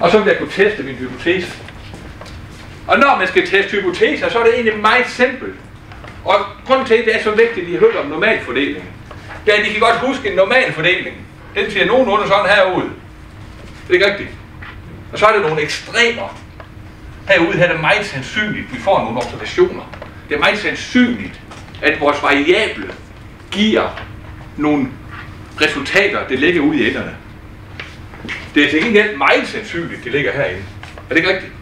Og så vil jeg kunne teste min hypotese. Og når man skal teste hypoteser, så er det egentlig meget simpelt. Og grunden til, at det er så vigtigt, at I har hørt om normalfordelingen, det er, at I kan godt huske en normalfordeling. Den ser nogenlunde sådan her ud. Det er ikke rigtigt. Og så er der nogle ekstremer. Herude her er det meget sandsynligt, at vi får nogle observationer. Det er meget sandsynligt, at vores variable giver nogle resultater, det ligger ude i enderne. Det er til gengæld meget sandsynligt, det ligger herinde. Er det ikke rigtigt?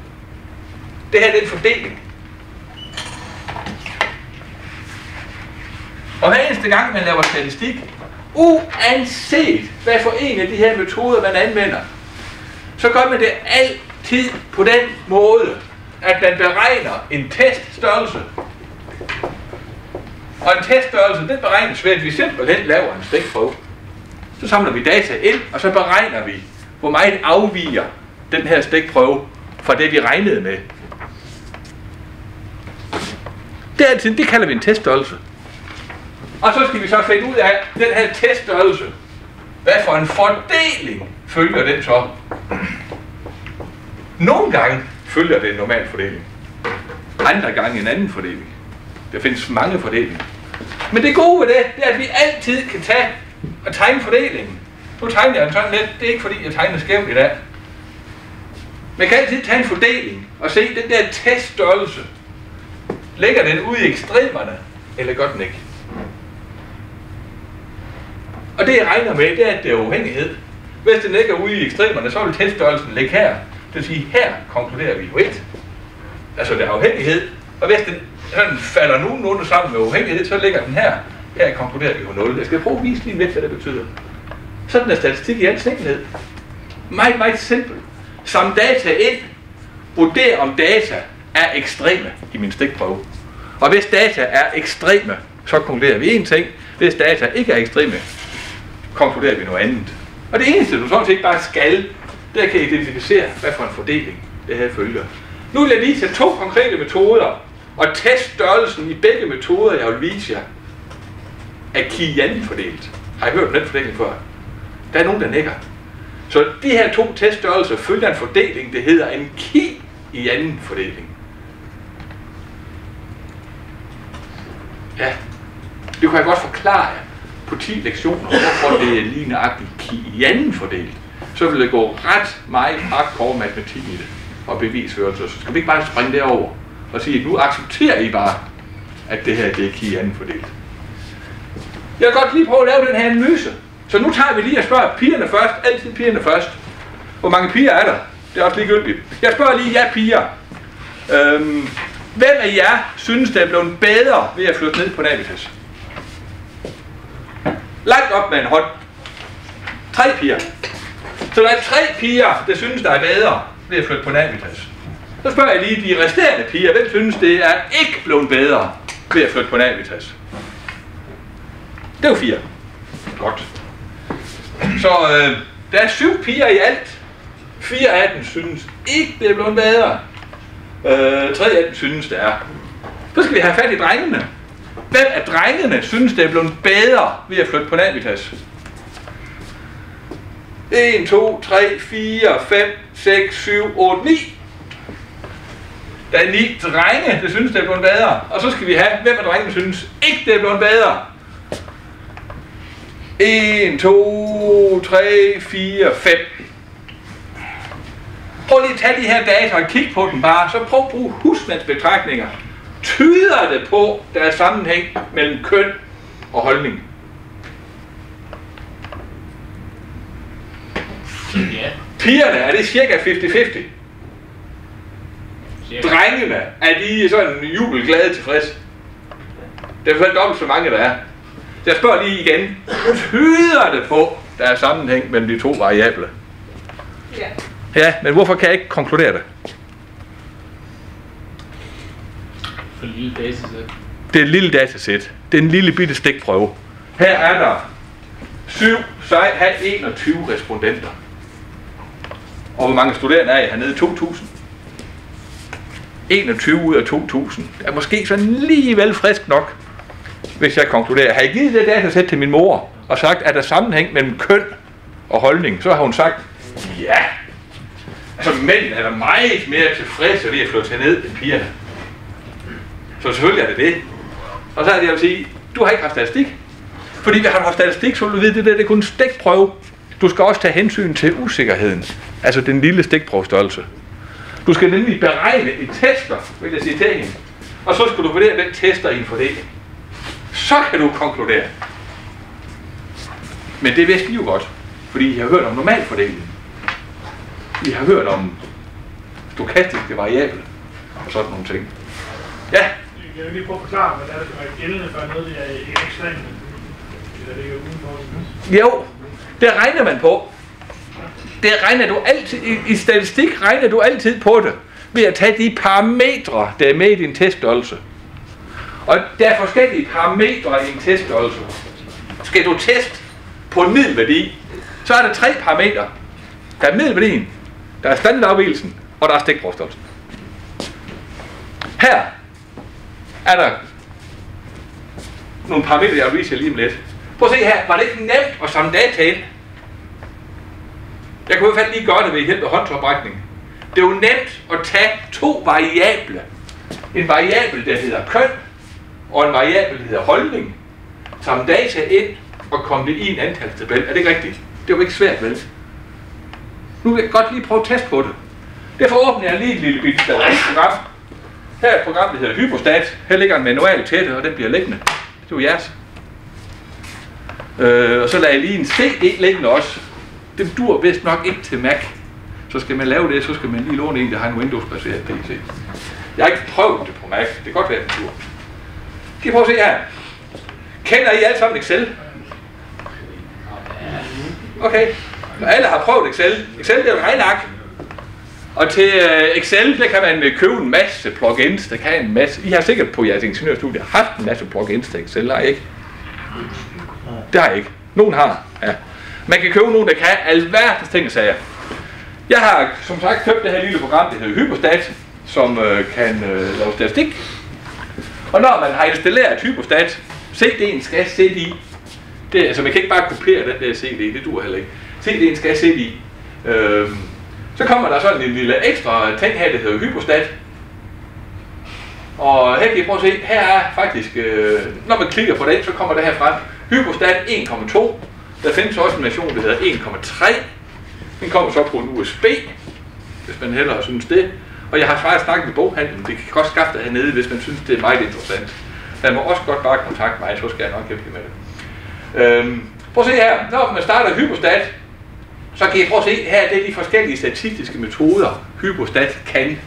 Det her det er en fordeling. Og hver eneste gang, man laver statistik, uanset hvad for en af de her metoder, man anvender, så gør man det altid på den måde, at man beregner en teststørrelse. Og en teststørrelse, den beregnes ved, at vi simpelthen laver en stikprøve. Så samler vi data ind, og så beregner vi, hvor meget afviger den her stikprøve fra det, vi regnede med. Det, er altid, det kalder vi en teststørrelse. Og så skal vi så finde ud af den her teststørrelse. Hvad for en fordeling følger den så? Nogle gange følger det en normal fordeling. Andre gange en anden fordeling. Der findes mange fordelinger. Men det gode ved det, det er, at vi altid kan tage og tegne fordelingen. Nu tegner jeg den sådan lidt. Det er ikke fordi, jeg tegner skævt i dag. Man kan altid tage en fordeling og se den der teststørrelse. Ligger den ude i ekstremerne, eller gør den ikke? Og det jeg regner med, det er, at det er afhængighed. Hvis den ligger ude i ekstremerne, så vil teststørrelsen ligge her. Det vil sige, her konkluderer vi jo et. Altså det er afhængighed. Og hvis den sådan falder nogenlunde sammen med afhængighed, så ligger den her. Her konkluderer vi jo 0. Jeg skal prøve at vise lige lidt, hvad det betyder. Sådan er statistik i al enkelhed. Meget, meget simpelt. Som data ind, vurder om data er ekstreme i min stikprøve. Og hvis data er ekstreme, så konkluderer vi en ting. Hvis data ikke er ekstreme, konkluderer vi noget andet. Og det eneste, du sådan set bare skal, det er at kan identificere, hvad for en fordeling det her følger. Nu vil jeg lige tage to konkrete metoder, og teste størrelsen i begge metoder, jeg vil vise jer, er Kian fordelt. Har I hørt om den fordeling før? Der er nogen, der nikker. Så de her to teststørrelser følger en fordeling, det hedder en ki i anden fordeling. Ja, det kan jeg godt forklare jer på 10 lektioner, hvorfor det er lige nøjagtigt kianen i anden fordelt. Så vil det gå ret meget hardcore matematik i det og bevisførelse. Så skal vi ikke bare springe derover og sige, at nu accepterer I bare, at det her det er kianen i anden fordelt. Jeg kan godt lige prøve at lave den her analyse. Så nu tager vi lige og spørger pigerne først. Altid pigerne først. Hvor mange piger er der? Det er også ligegyldigt. Jeg spørger lige jer piger. Øhm, hvem af jer synes, det er blevet bedre ved at flytte ned på Navitas? Langt op med en hånd. Tre piger. Så der er tre piger, der synes, der er bedre ved at flytte på Navitas. Så spørger jeg lige de resterende piger, hvem synes, det er ikke blevet bedre ved at flytte på Navitas? Det er fire. Godt. Så øh, der er syv piger i alt. Fire af dem synes ikke, det er blevet bedre. Øh, tre af dem synes, det er. Så skal vi have fat i drengene. Hvem af drengene synes, det er blevet bedre ved at flytte på Navitas? 1, 2, 3, 4, 5, 6, 7, 8, 9. Der er ni drenge, der synes, det er blevet bedre. Og så skal vi have, hvem af drengene synes ikke, det er blevet bedre. 1, 2, 3, 4, 5. Prøv lige at tage de her data og kigge på dem bare. Så prøv at bruge husmandsbetragtninger. Tyder det på, der er sammenhæng mellem køn og holdning? Ja. Pigerne, er det cirka 50-50? Drengene, er de sådan jubelglade tilfreds? Det er i dobbelt så mange, der er. Så jeg spørger lige igen. Tyder det på, der er sammenhæng mellem de to variable? Ja. Ja, men hvorfor kan jeg ikke konkludere det? For lille datasæt. Det er et lille datasæt. Det er en lille bitte stikprøve. Her er der 7, 21 respondenter. Og hvor mange studerende er I hernede? 2.000. 21 ud af 2.000. Det er måske sådan lige vel frisk nok, hvis jeg konkluderer. Har jeg givet det datasæt til min mor og sagt, at der er sammenhæng mellem køn og holdning, så har hun sagt, ja. Altså mænd er der meget mere tilfredse ved at flytte ned end pigerne. Så selvfølgelig er det det. Og så er det, jeg vil sige, du har ikke haft statistik. Fordi vi har haft statistik, så vil du vide, det der det er kun en stikprøve. Du skal også tage hensyn til usikkerheden. Altså den lille stikprøvestørrelse. Du skal nemlig beregne et tester, vil jeg sige til hende. Og så skal du vurdere den tester i en fordeling. Så kan du konkludere. Men det vidste I jo godt, fordi I har hørt om normalfordelingen. I har hørt om stokastiske variable og sådan nogle ting. Ja, jeg vil lige prøve at forklare, hvad det er, der være gældende for noget, der er ekstremt. Jo, det regner man på. Det regner du altid, i, i statistik regner du altid på det, ved at tage de parametre, der er med i din teststørrelse. Og der er forskellige parametre i en teststørrelse. Skal du teste på en middelværdi, så er der tre parametre. Der er middelværdien, der er standardafvielsen, og der er stikprøvestørrelsen. Her er der nogle parametre, jeg viser lige om lidt. Prøv at se her, var det ikke nemt at samle data ind? Jeg kunne i hvert fald lige gøre det ved hjælp af håndoprækning. Det er jo nemt at tage to variable. En variabel, der hedder køn, og en variabel, der hedder holdning. Samle data ind og komme det i en antalstabel. Er det ikke rigtigt? Det er jo ikke svært, vel? Nu vil jeg godt lige prøve at teste på det. Derfor åbner jeg lige et lille bitte program. Her er et program, der hedder Hypostat. Her ligger en manual til det, og den bliver liggende. Det er jo jeres. Øh, og så lader jeg lige en CD liggende også. Den dur vist nok ikke til Mac. Så skal man lave det, så skal man lige låne en, der har en Windows-baseret PC. Jeg har ikke prøvet det på Mac. Det kan godt være, at den dur. Skal I prøve at se her. Kender I alle sammen Excel? Okay. Når alle har prøvet Excel. Excel det er et regneark. Og til øh, Excel, der kan man købe en masse plugins, der kan en masse. I har sikkert på jeres ingeniørstudie haft en masse plugins til Excel, har I ikke? Det har jeg ikke. Nogen har, ja. Man kan købe nogen, der kan alverdens ting og sager. Jeg har som sagt købt det her lille program, det hedder Hypostat, som øh, kan øh, lave statistik. Og når man har installeret Hypostat, CD'en skal sætte i. Det, altså man kan ikke bare kopiere den der CD, det dur heller ikke. CD'en skal sætte i. Øhm, så kommer der sådan en lille ekstra ting her, der hedder hypostat. Og her kan I prøve at se, her er faktisk, øh, når man klikker på den, så kommer det her frem. Hypostat 1,2. Der findes også en version, der hedder 1,3. Den kommer så på en USB, hvis man hellere synes det. Og jeg har faktisk snakket med boghandlen, det kan godt skaffe det hernede, hvis man synes, det er meget interessant. Man må også godt bare kontakte mig, så skal jeg nok hjælpe med det. Øhm, prøv at se her, når man starter hypostat, så kan I prøve at se, her det er de forskellige statistiske metoder, hypostat kan.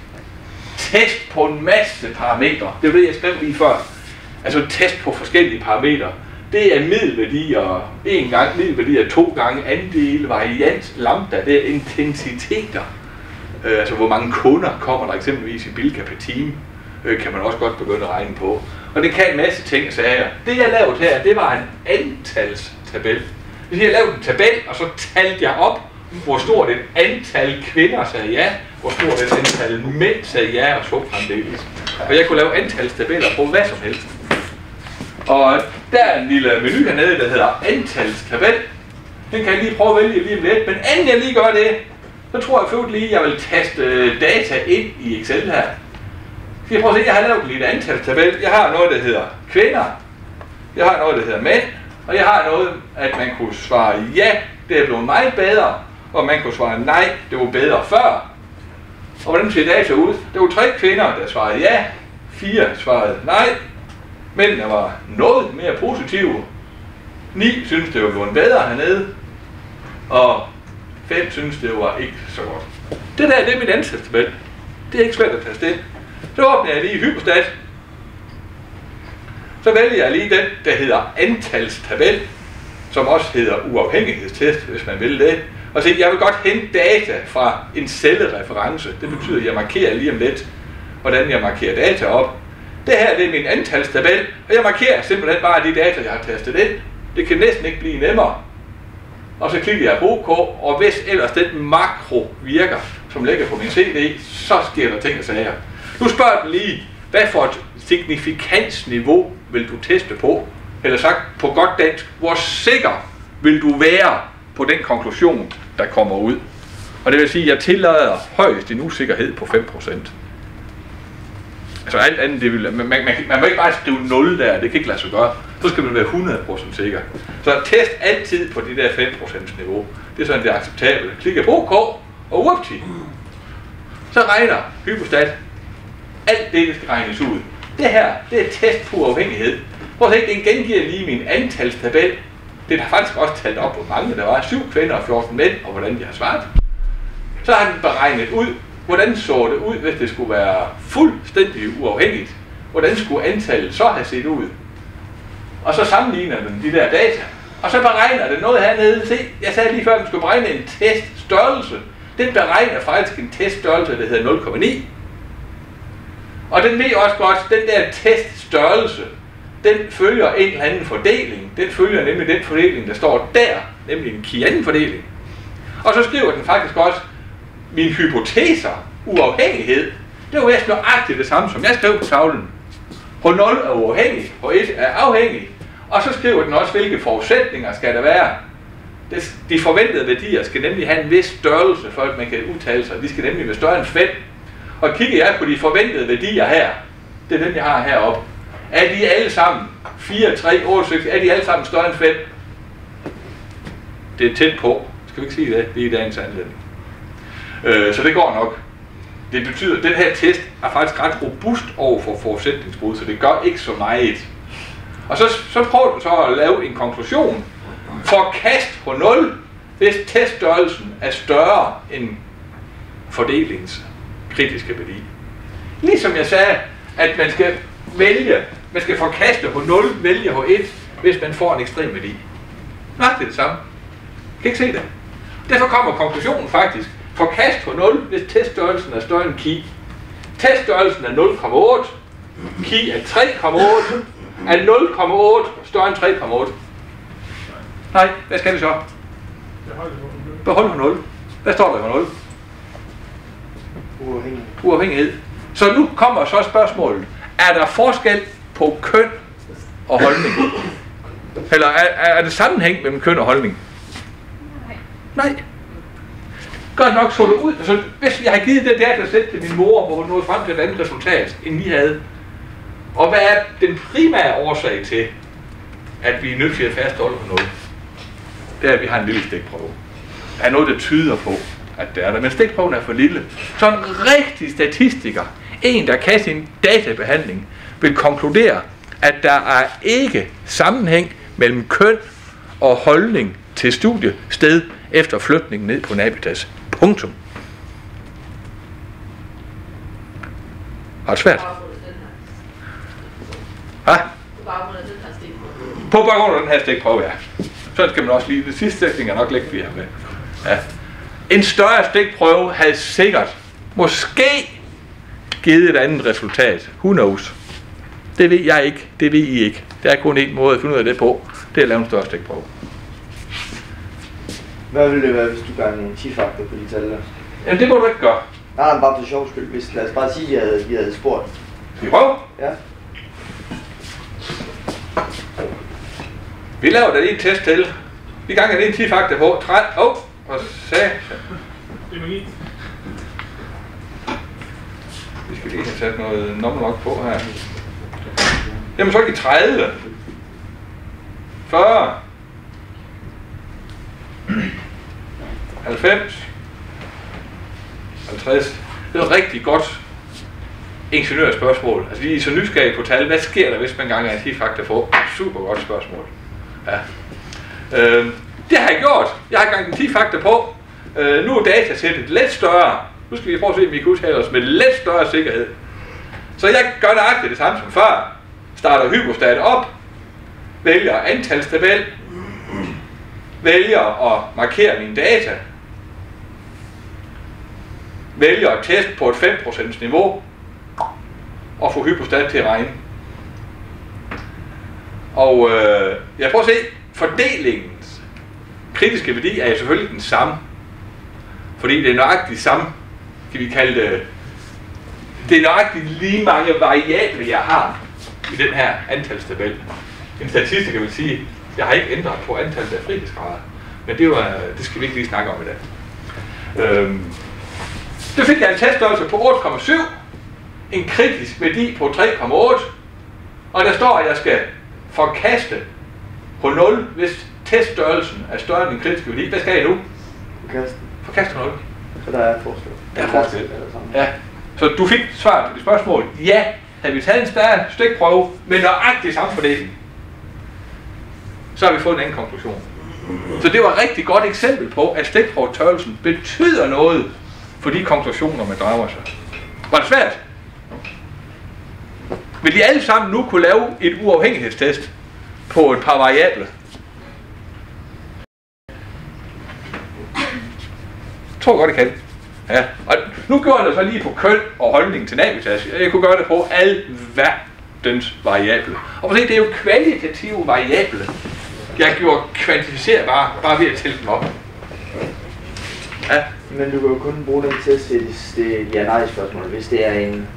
Test på en masse parametre. Det ved det, jeg skrev lige før. Altså test på forskellige parametre. Det er middelværdier, en gang middelværdier, to gange andel, variant, lambda, det er intensiteter. Øh, altså hvor mange kunder kommer der eksempelvis i Bilka per time, øh, kan man også godt begynde at regne på. Og det kan en masse ting sagde jeg. Det jeg lavede her, det var en antalstabel. Hvis jeg lavede en tabel, og så talte jeg op, hvor stort et antal kvinder sagde ja, hvor stort et antal mænd sagde ja, og så fremdeles. Og jeg kunne lave antalstabeller på hvad som helst. Og der er en lille menu hernede, der hedder antalstabel. Den kan jeg lige prøve at vælge lige om lidt. Men inden jeg lige gør det, så tror jeg først lige, at jeg vil taste øh, data ind i Excel her. Så jeg prøver at se, jeg har lavet en lille antalstabel. Jeg har noget, der hedder kvinder. Jeg har noget, der hedder mænd. Og jeg har noget, at man kunne svare ja, det er blevet meget bedre. Og man kunne svare nej, det var bedre før. Og hvordan ser data ud? Det var tre kvinder, der svarede ja. Fire svarede nej. Mændene var noget mere positive. Ni synes det var blevet bedre hernede. Og fem synes det var ikke så godt. Det der, det er mit ansætstabel. Det er ikke svært at tage sted. Så åbner jeg lige hypostat. Så vælger jeg lige den, der hedder antalstabel, som også hedder uafhængighedstest, hvis man vil det. Og se, jeg vil godt hente data fra en cellereference. Det betyder, at jeg markerer lige om lidt, hvordan jeg markerer data op. Det her det er min antalstabel, og jeg markerer simpelthen bare de data, jeg har tastet ind. Det kan næsten ikke blive nemmere. Og så klikker jeg på OK, og hvis ellers den makro virker, som ligger på min CD, så sker der ting og sager. Nu spørger den lige, hvad for et signifikansniveau vil du teste på? Eller sagt på godt dansk, hvor sikker vil du være på den konklusion, der kommer ud? Og det vil sige, at jeg tillader højst en usikkerhed på 5%. Altså alt andet, det vil, man, man, man, man må ikke bare skrive 0 der, det kan ikke lade sig gøre. Så skal man være 100% sikker. Så test altid på det der 5% niveau. Det er sådan, det er acceptabelt. Klikker på OK, og whoopty. Så regner hypostat alt det, der skal regnes ud. Det her, det er test på uafhængighed. Prøv at se, den gengiver lige min antalstabel. Det har faktisk også talt op, hvor mange der var. 7 kvinder og 14 mænd, og hvordan de har svaret. Så har den beregnet ud, hvordan så det ud, hvis det skulle være fuldstændig uafhængigt. hvordan skulle antallet så have set ud? Og så sammenligner den de der data. Og så beregner den noget hernede. Se, jeg sagde lige før, at man skulle beregne en teststørrelse. Den beregner faktisk en teststørrelse, der hedder 0,9. Og den ved også godt, den der teststørrelse, den følger en eller anden fordeling. Den følger nemlig den fordeling, der står der, nemlig en Kian-fordeling. Og så skriver den faktisk også, min hypoteser, uafhængighed, det var næsten nøjagtigt det samme, som jeg skrev på tavlen. H0 er uafhængig, H1 er afhængig. Og så skriver den også, hvilke forudsætninger skal der være. De forventede værdier skal nemlig have en vis størrelse, for at man kan udtale sig. De skal nemlig være større end 5. Og kigger jeg på de forventede værdier her, det er dem, jeg har heroppe, er de alle sammen 4, 3, 8, 6, er de alle sammen større end 5? Det er tæt på. Skal vi ikke sige det? Det er i dagens anledning. Øh, så det går nok. Det betyder, at den her test er faktisk ret robust over for forudsætningsbrud, så det gør ikke så meget. Og så, så prøver du så at lave en konklusion. Forkast på 0, hvis teststørrelsen er større end fordelingens kritiske værdi. Ligesom jeg sagde, at man skal vælge, man skal forkaste på 0, vælge på 1, hvis man får en ekstrem værdi. Nej, det er det samme. Kan ikke se det? Derfor kommer konklusionen faktisk. Forkast på 0, hvis teststørrelsen er større end ki. Teststørrelsen er 0,8. Ki er 3,8. Er 0,8 større end 3,8? Nej, hvad skal det så? Jeg. Behold på 0. Hvad står der på 0? Uafhængig. Uafhængighed. Så nu kommer så spørgsmålet. Er der forskel på køn og holdning? Eller er, er det sammenhæng mellem køn og holdning? Nej. Godt nok så det ud. Altså, hvis jeg har givet det datasæt til min mor, hvor hun nåede frem til et andet resultat, end vi havde. Og hvad er den primære årsag til, at vi er nødt til at fastholde på noget? Det er, at vi har en lille stikprøve. Der er noget, der tyder på, at det er der. Men stikprøven er for lille. Så en rigtig statistiker, en der kan sin databehandling, vil konkludere, at der er ikke sammenhæng mellem køn og holdning til studiested efter flytningen ned på Navitas. Punktum. Har det svært? Hvad? På baggrund af den her stikprøve, ja. Så skal man også lige, det sidste sætning er nok lidt vi med. Ja. En større stikprøve havde sikkert, måske, givet et andet resultat. Who knows? Det ved jeg ikke, det ved I ikke. Der er kun en måde at finde ud af det på. Det er at lave en større stikprøve. Hvad ville det være, hvis du ganger en 10-faktor på de tal der? Jamen det må du ikke gøre. Nej, men bare for sjov skyld. Hvis, lad os bare sige, at vi havde, havde spurgt. Skal vi prøve? Ja. Vi laver da lige en test til. Vi ganger lige en 10 faktor på. Træt. Åh, oh, for satan. Det er. Vi skal lige have sat noget nok på her. Jamen så er det 30. 40. 90. 50. Det er et rigtig godt ingeniørspørgsmål. Altså vi er så nysgerrige på tal. Hvad sker der, hvis man ganger en 10 faktor på? Super godt spørgsmål. Ja. Øh, det har jeg gjort. Jeg har ganget 10 fakta på. Øh, nu er datasættet lidt større. Nu skal vi prøve at se, om vi kan udtale os med lidt større sikkerhed. Så jeg gør nøjagtigt det samme som før. Starter hypostat op. Vælger antalstabel. Vælger at markere mine data. Vælger at teste på et 5% niveau. Og få hypostat til at regne. Og øh, jeg prøver at se, fordelingen kritiske værdi er jo selvfølgelig den samme. Fordi det er nøjagtigt samme, kan vi kalde det, det er nøjagtigt lige mange variable, jeg har i den her antalstabel. En statistiker vil sige, jeg har ikke ændret på antallet af frihedsgrader. Men det, var, øh, det skal vi ikke lige snakke om i dag. Øhm, det fik jeg en teststørrelse på 8,7, en kritisk værdi på 3,8, og der står, at jeg skal forkaste på 0, hvis teststørrelsen er større end den kritiske værdi. Hvad skal jeg nu? Forkaste på 0. Så der er forskel. Der er forskel. Ja. Så du fik svar på dit spørgsmål. Ja, havde vi taget en større stikprøve med nøjagtig samme fordeling, så har vi fået en anden konklusion. Så det var et rigtig godt eksempel på, at stikprøvetørrelsen betyder noget for de konklusioner, man drager sig. Var det svært? Vil de alle sammen nu kunne lave et uafhængighedstest på et par variable? Tror godt, jeg kan. Ja, og nu gjorde jeg det så lige på køn og holdning til navitas. Jeg kunne gøre det på alverdens variable. Og se, det er jo kvalitative variable. Jeg gjorde kvantificerbare bare ved at tælle dem op. Ja, Men du kan jo kun bruge den test, hvis det er et ja-nej-spørgsmål. Hvis det er en,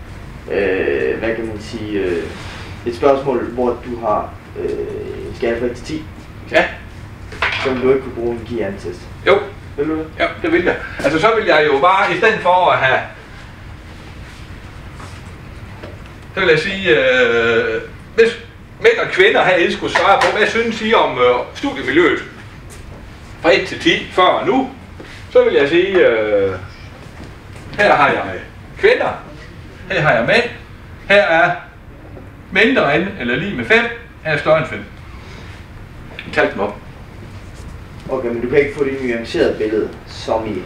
øh, hvad kan man sige, øh, et spørgsmål, hvor du har øh, en skala fra 1 til 10, ja, så vil du ikke kunne bruge en give-test. jo, vil du det? Ja, det vil jeg. Altså så vil jeg jo bare, i stedet for at have... Så vil jeg sige, øh, hvis mænd og kvinder herinde skulle svare på, hvad synes I om øh, studiemiljøet? Fra 1 til 10, før og nu. Så vil jeg sige, øh, her har jeg kvinder, her har jeg mænd, her er mindre end eller lige med 5, her er større end 5. Tal dem op. Okay, men du kan ikke få det nuancerede billede, som i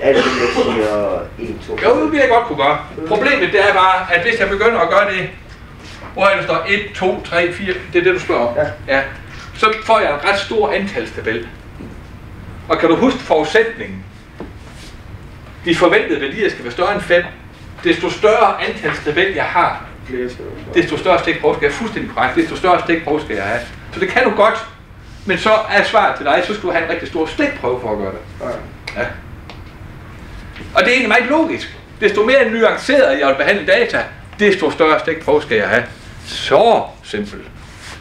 alt det, jeg siger 1, 2, Jo, det vil jeg godt kunne gøre. Problemet det er bare, at hvis jeg begynder at gøre det, hvor der står 1, 2, 3, 4, det er det, du spørger om. Ja. ja. Så får jeg en ret stor antalstabel. Og kan du huske forudsætningen? De forventede værdier skal være større end 5. Desto større antalstabel jeg har, desto større stikprøve skal jeg have fuldstændig korrekt, desto større stikprøve skal jeg have. Så det kan du godt, men så er svaret til dig, så skal du have en rigtig stor stikprøve for at gøre det. Ja. Ja. Og det er egentlig meget logisk. Desto mere nuanceret jeg vil behandle data, desto større stikprøve skal jeg have. Så simpelt.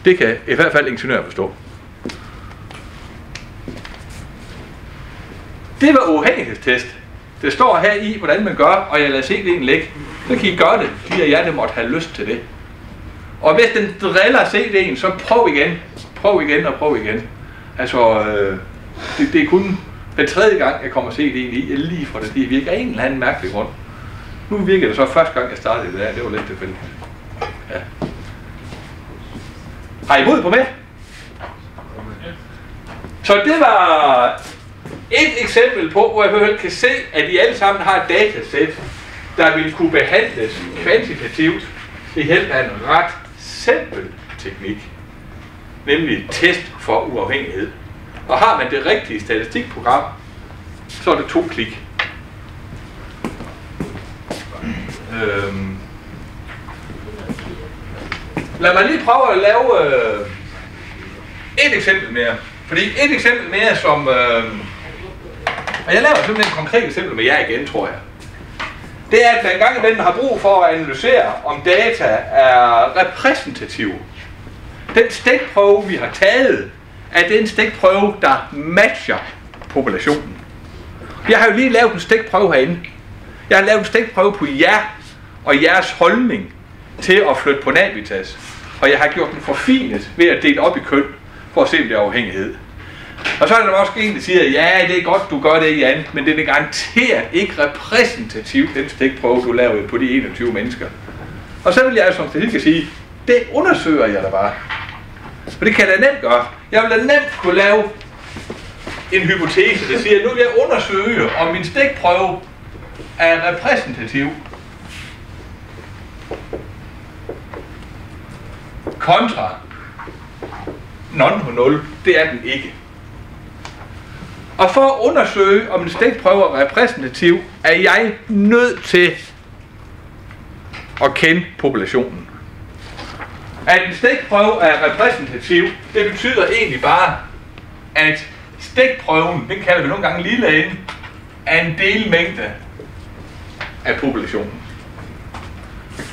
Det kan i hvert fald ingeniører forstå. Det var uafhængighedstest. Det står her i, hvordan man gør, og jeg lader se det ligge. Så kan I gøre det, de af jer, der måtte have lyst til det. Og hvis den driller CD'en, så prøv igen. Prøv igen og prøv igen. Altså, øh, det, det er kun den tredje gang, jeg kommer CD'en i, jeg lige fra det, det virker af en eller anden mærkelig grund. Nu virker det så første gang, jeg startede det der, det var lidt tilfældigt. Ja. Har I mod på med? Så det var et eksempel på, hvor jeg i kan se, at I alle sammen har et datasæt, der vil kunne behandles kvantitativt ved hjælp af en ret simpel teknik, nemlig test for uafhængighed. Og har man det rigtige statistikprogram, så er det to klik. Øhm. Lad mig lige prøve at lave øh, et eksempel mere. Fordi et eksempel mere, som... Øh, og jeg laver simpelthen et konkret eksempel med jer igen, tror jeg. Det er, at man engang imellem har brug for at analysere, om data er repræsentative. Den stikprøve, vi har taget, er den stikprøve, der matcher populationen. Jeg har jo lige lavet en stikprøve herinde. Jeg har lavet en stikprøve på jer og jeres holdning til at flytte på Navitas. Og jeg har gjort den forfinet ved at dele op i køn, for at se, om det er afhængighed. Og så er der også en, der siger, ja, det er godt, du gør det, Jan, men det er garanteret ikke repræsentativt, den stikprøve, du lavede på de 21 mennesker. Og så vil jeg altså, som statistiker sige, det undersøger jeg da bare. For det kan jeg da nemt gøre. Jeg vil da nemt kunne lave en hypotese, der siger, nu vil jeg undersøge, om min stikprøve er repræsentativ. Kontra non på 0, det er den ikke. Og for at undersøge, om en stikprøve er repræsentativ, er jeg nødt til at kende populationen. At en stikprøve er repræsentativ, det betyder egentlig bare, at stikprøven, den kalder vi nogle gange lille n, er en delmængde af populationen.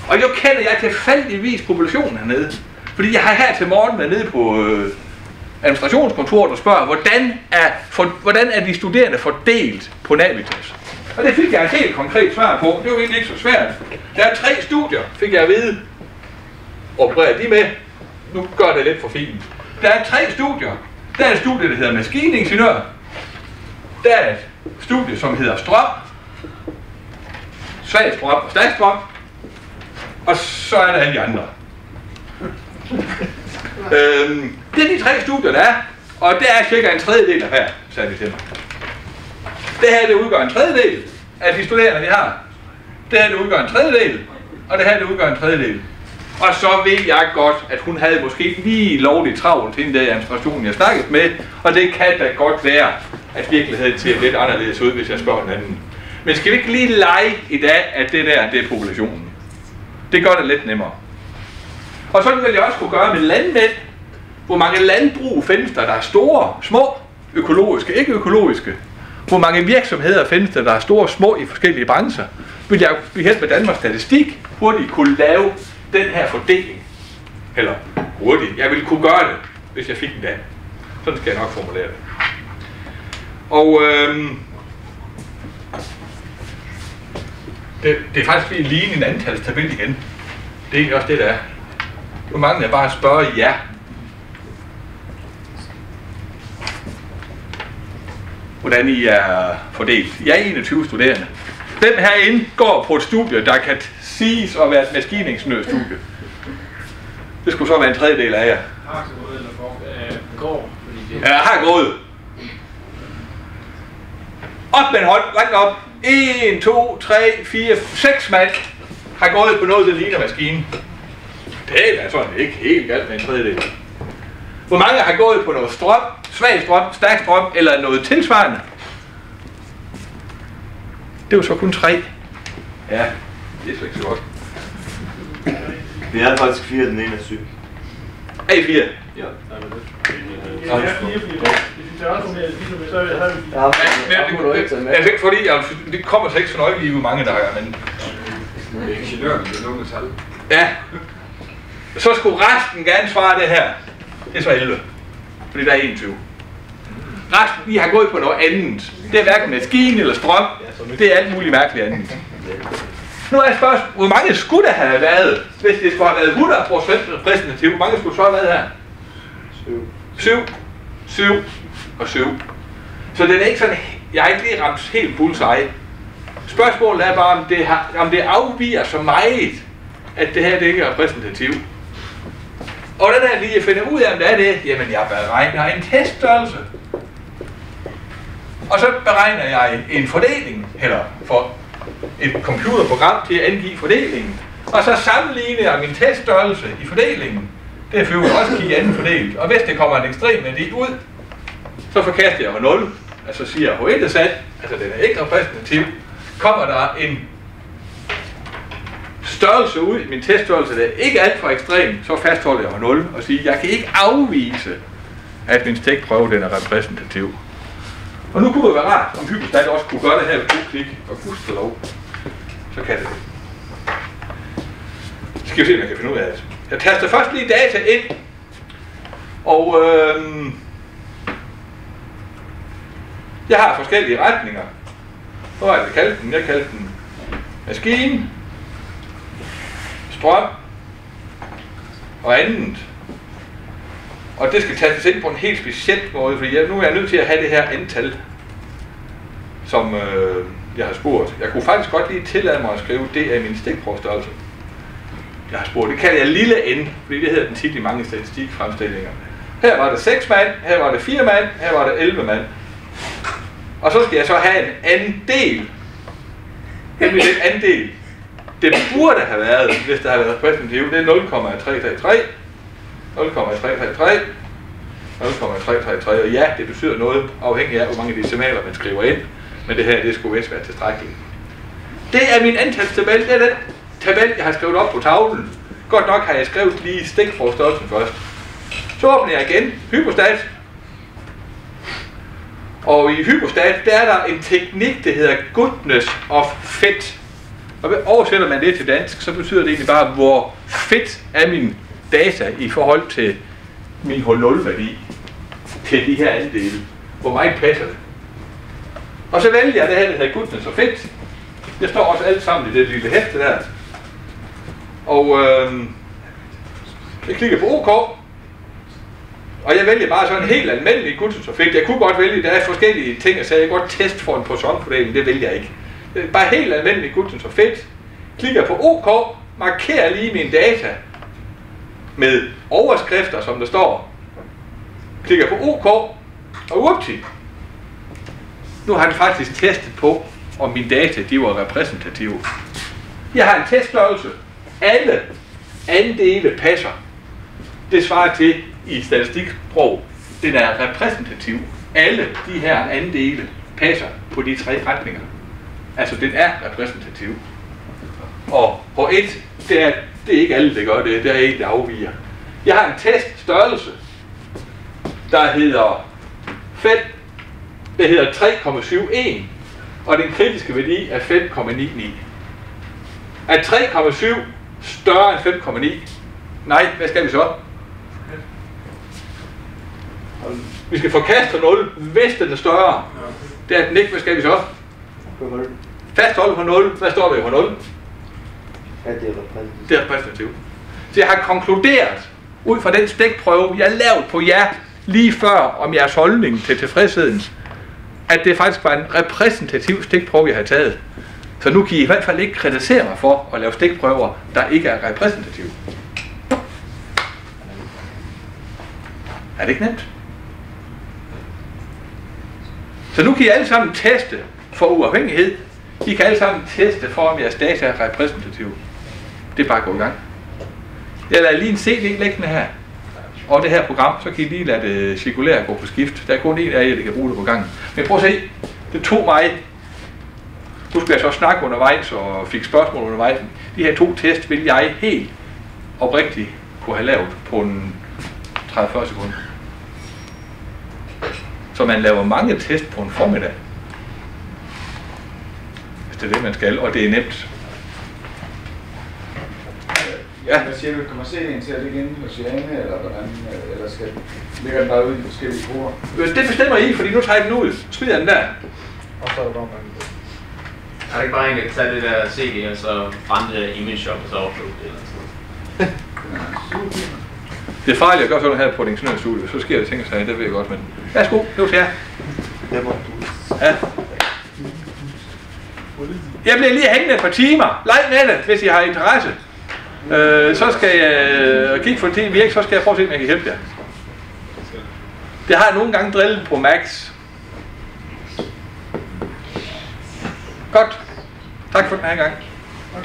Og jo kender jeg tilfældigvis populationen hernede. Fordi jeg har her til morgen været nede på øh, administrationskontoret og spørger, hvordan er, for, hvordan er de studerende fordelt på Navitas? Og det fik jeg et helt konkret svar på. Det var egentlig ikke så svært. Der er tre studier, fik jeg at vide. Opererer de med? Nu gør det lidt for fint. Der er tre studier. Der er et studie, der hedder maskiningeniør. Der er et studie, som hedder strøm. Svag strøm og stærk strøm. Og så er der alle de andre. (laughs) øhm, det er de tre studier, der er. Og det er cirka en tredjedel af hver, sagde de til mig. Det her, det udgør en tredjedel af de studerende, vi har. Det her, det udgør en tredjedel. Og det her, det udgør en tredjedel. Og så ved jeg godt, at hun havde måske lige lovligt travlt til den der administration, jeg snakkede med, og det kan da godt være, at virkeligheden ser lidt anderledes ud, hvis jeg spørger en anden. Men skal vi ikke lige lege i dag, at det der, det er populationen? Det gør det lidt nemmere. Og sådan vil jeg også kunne gøre med landmænd. Hvor mange landbrug findes der, der er store, små, økologiske, ikke økologiske? Hvor mange virksomheder findes der, der er store og små i forskellige brancher? Vil jeg ved hjælp med Danmarks Statistik hurtigt kunne lave den her fordeling? Eller hurtigt. Jeg ville kunne gøre det, hvis jeg fik den anden. Sådan skal jeg nok formulere det. Og øhm, det, det er faktisk lige ligne en antalstabel igen. Det er også det, der er. Nu mangler jeg bare at spørge jer. Hvordan I er fordelt. Jeg er 21 studerende. Den her indgår på et studie, der kan siges at være et maskiningsnødstudie? Det skulle så være en tredjedel af jer. Har så gået eller går, øh, fordi det Ja, jeg har gået. Op med en hånd, langt op. 1, 2, 3, 4, 6 mand har gået på noget, der ligner maskinen. Det er sådan ikke helt galt med en tredjedel. Hvor mange har gået på noget strøm, svag strøm, stærk strøm eller noget tilsvarende? Det var så kun tre. Ja, det er så ikke så godt. Vi er faktisk fire, den ene er syg. A4. Ja, fire, fire. Hvis vi tager også mere, vi så har vi Ja, Ja, ikke men det, altså fordi, jeg, det kommer så ikke så nøje lige, hvor mange der er, men Det er ingeniøren, det er nogle tal. Ja. Så skulle resten gerne svare det her. Det er så 11. Fordi der er 21. Resten, I har gået på noget andet. Det er hverken maskine eller strøm. Det er alt muligt mærkeligt andet. Nu er spørgsmålet, hvor mange skulle der have været, hvis det skulle have været 100% repræsentativt? Hvor mange skulle så have været her? Syv. 7, 7 og 7. Så den er ikke sådan, jeg har ikke lige ramt helt bullseye. Spørgsmålet er bare, om det, har, om det afviger så meget, at det her det ikke er repræsentativt. Og den er lige at finde ud af, om det er det. Jamen, jeg beregner en teststørrelse. Og så beregner jeg en fordeling, eller for et computerprogram til at angive fordelingen. Og så sammenligne jeg min teststørrelse i fordelingen. Det er for også kigge anden fordelt. Og hvis det kommer en ekstrem værdi ud, så forkaster jeg H0. Altså siger H1 er sat, altså den er ikke repræsentativ. Kommer der en størrelse ud i min teststørrelse, der er ikke alt for ekstrem, så fastholder jeg H0 og siger, jeg kan ikke afvise, at min stikprøve den er repræsentativ. Og nu kunne det være rart, om Hypostat også kunne gøre det her ved to klik, og gudskelov, så kan det. Så skal vi se, om jeg kan finde ud af det. Jeg taster først lige data ind, og øhm, jeg har forskellige retninger. Hvor er det, jeg kaldte den? Jeg kaldte den maskine, strøm og andet. Og det skal tages ind på en helt speciel måde, fordi jeg, nu er jeg nødt til at have det her antal, som øh, jeg har spurgt. Jeg kunne faktisk godt lige tillade mig at skrive, det er min stikprøvestørrelse. Jeg har spurgt, det kalder jeg lille n, fordi det hedder den tit i mange statistikfremstillinger. Her var det 6 mand, her var det 4 mand, her var det 11 mand. Og så skal jeg så have en andel. del. Nemlig den andel. Det burde have været, hvis der havde været repræsentativ, det er 0,333. 0,333. 0,333. Og ja, det betyder noget afhængig af, hvor mange decimaler man skriver ind. Men det her, det skulle vist være tilstrækkeligt. Det er min antalstabel. Det er den tabel, jeg har skrevet op på tavlen. Godt nok har jeg skrevet lige stikprøvestørrelsen først. Så åbner jeg igen. Hypostat. Og i hypostat, der er der en teknik, der hedder goodness of fit. Og oversætter man det til dansk, så betyder det egentlig bare, hvor fedt er min data i forhold til min H0-værdi til de her andele. Hvor meget passer det? Og så vælger jeg det her, der hedder goodness så fit. Det står også alt sammen i det lille hæfte der. Og øh, jeg klikker på OK. Og jeg vælger bare sådan en helt almindelig goodness. Jeg kunne godt vælge, der er forskellige ting, jeg sagde, jeg kan godt teste for en poisson-fordeling, det vælger jeg ikke. Øh, bare helt almindelig goodness. Klikker på OK, markerer lige mine data med overskrifter, som der står. Klikker på OK, og upti, nu har han faktisk testet på, om mine data de var repræsentative. Jeg har en teststørrelse. Alle andele passer, det svarer til i statistiksprog, den er repræsentativ. Alle de her andele passer på de tre retninger. Altså, den er repræsentativ. Og på et, det er, det er ikke alle, der gør det, det er en, der afviger. Jeg har en teststørrelse, der hedder 5, det hedder 3,71, og den kritiske værdi er 5,99. Er 3,7 større end 5,9? Nej, hvad skal vi så? Vi skal forkaste 0, hvis den er større. Det er den ikke, hvad skal vi så? Fastholde på 0, hvad står der på 0? Ja, det er repræsentativt. Det er repræsentativt. Så jeg har konkluderet, ud fra den stikprøve, jeg lavede på jer lige før om jeres holdning til tilfredsheden, at det faktisk var en repræsentativ stikprøve, jeg havde taget. Så nu kan I i hvert fald ikke kritisere mig for at lave stikprøver, der ikke er repræsentative. Er det ikke nemt? Så nu kan I alle sammen teste for uafhængighed. I kan alle sammen teste for, om jeres data er repræsentative. Det er bare at gå i gang. Jeg lader lige en CD liggende her. Og det her program, så kan I lige lade det cirkulere gå på skift. Der er kun én af jer, der kan bruge det på gangen. Men prøv at se. Det tog mig... Nu skal jeg så snakke undervejs og fik spørgsmål undervejs. De her to test vil jeg helt oprigtigt kunne have lavet på en 30-40 sekunder. Så man laver mange test på en formiddag. Hvis det er det, man skal, og det er nemt. Ja. Hvad siger du, kan man se en til det igen hos Jane, eller hvordan, eller skal, ligger den bare ud i forskellige spor? Det bestemmer I, fordi nu tager jeg den ud. Smider den der. Og så er der bare. Er der ikke bare en, der kan tage det der CD og så brænde det image shop og så uploade det eller sådan noget? (laughs) Det er farligt at gøre sådan her på et ingeniørstudie, så sker der ting og sager, det ved jeg godt, men værsgo, det var til jer. Det må du. Ja. Jeg bliver lige hængende et par timer. Leg med det, hvis I har interesse. Øh, så skal jeg øh, kigge for det virke, så skal jeg prøve at se, om jeg kan hjælpe jer. Det har jeg nogle gange drillet på Max. Godt. Tak for den her gang. Og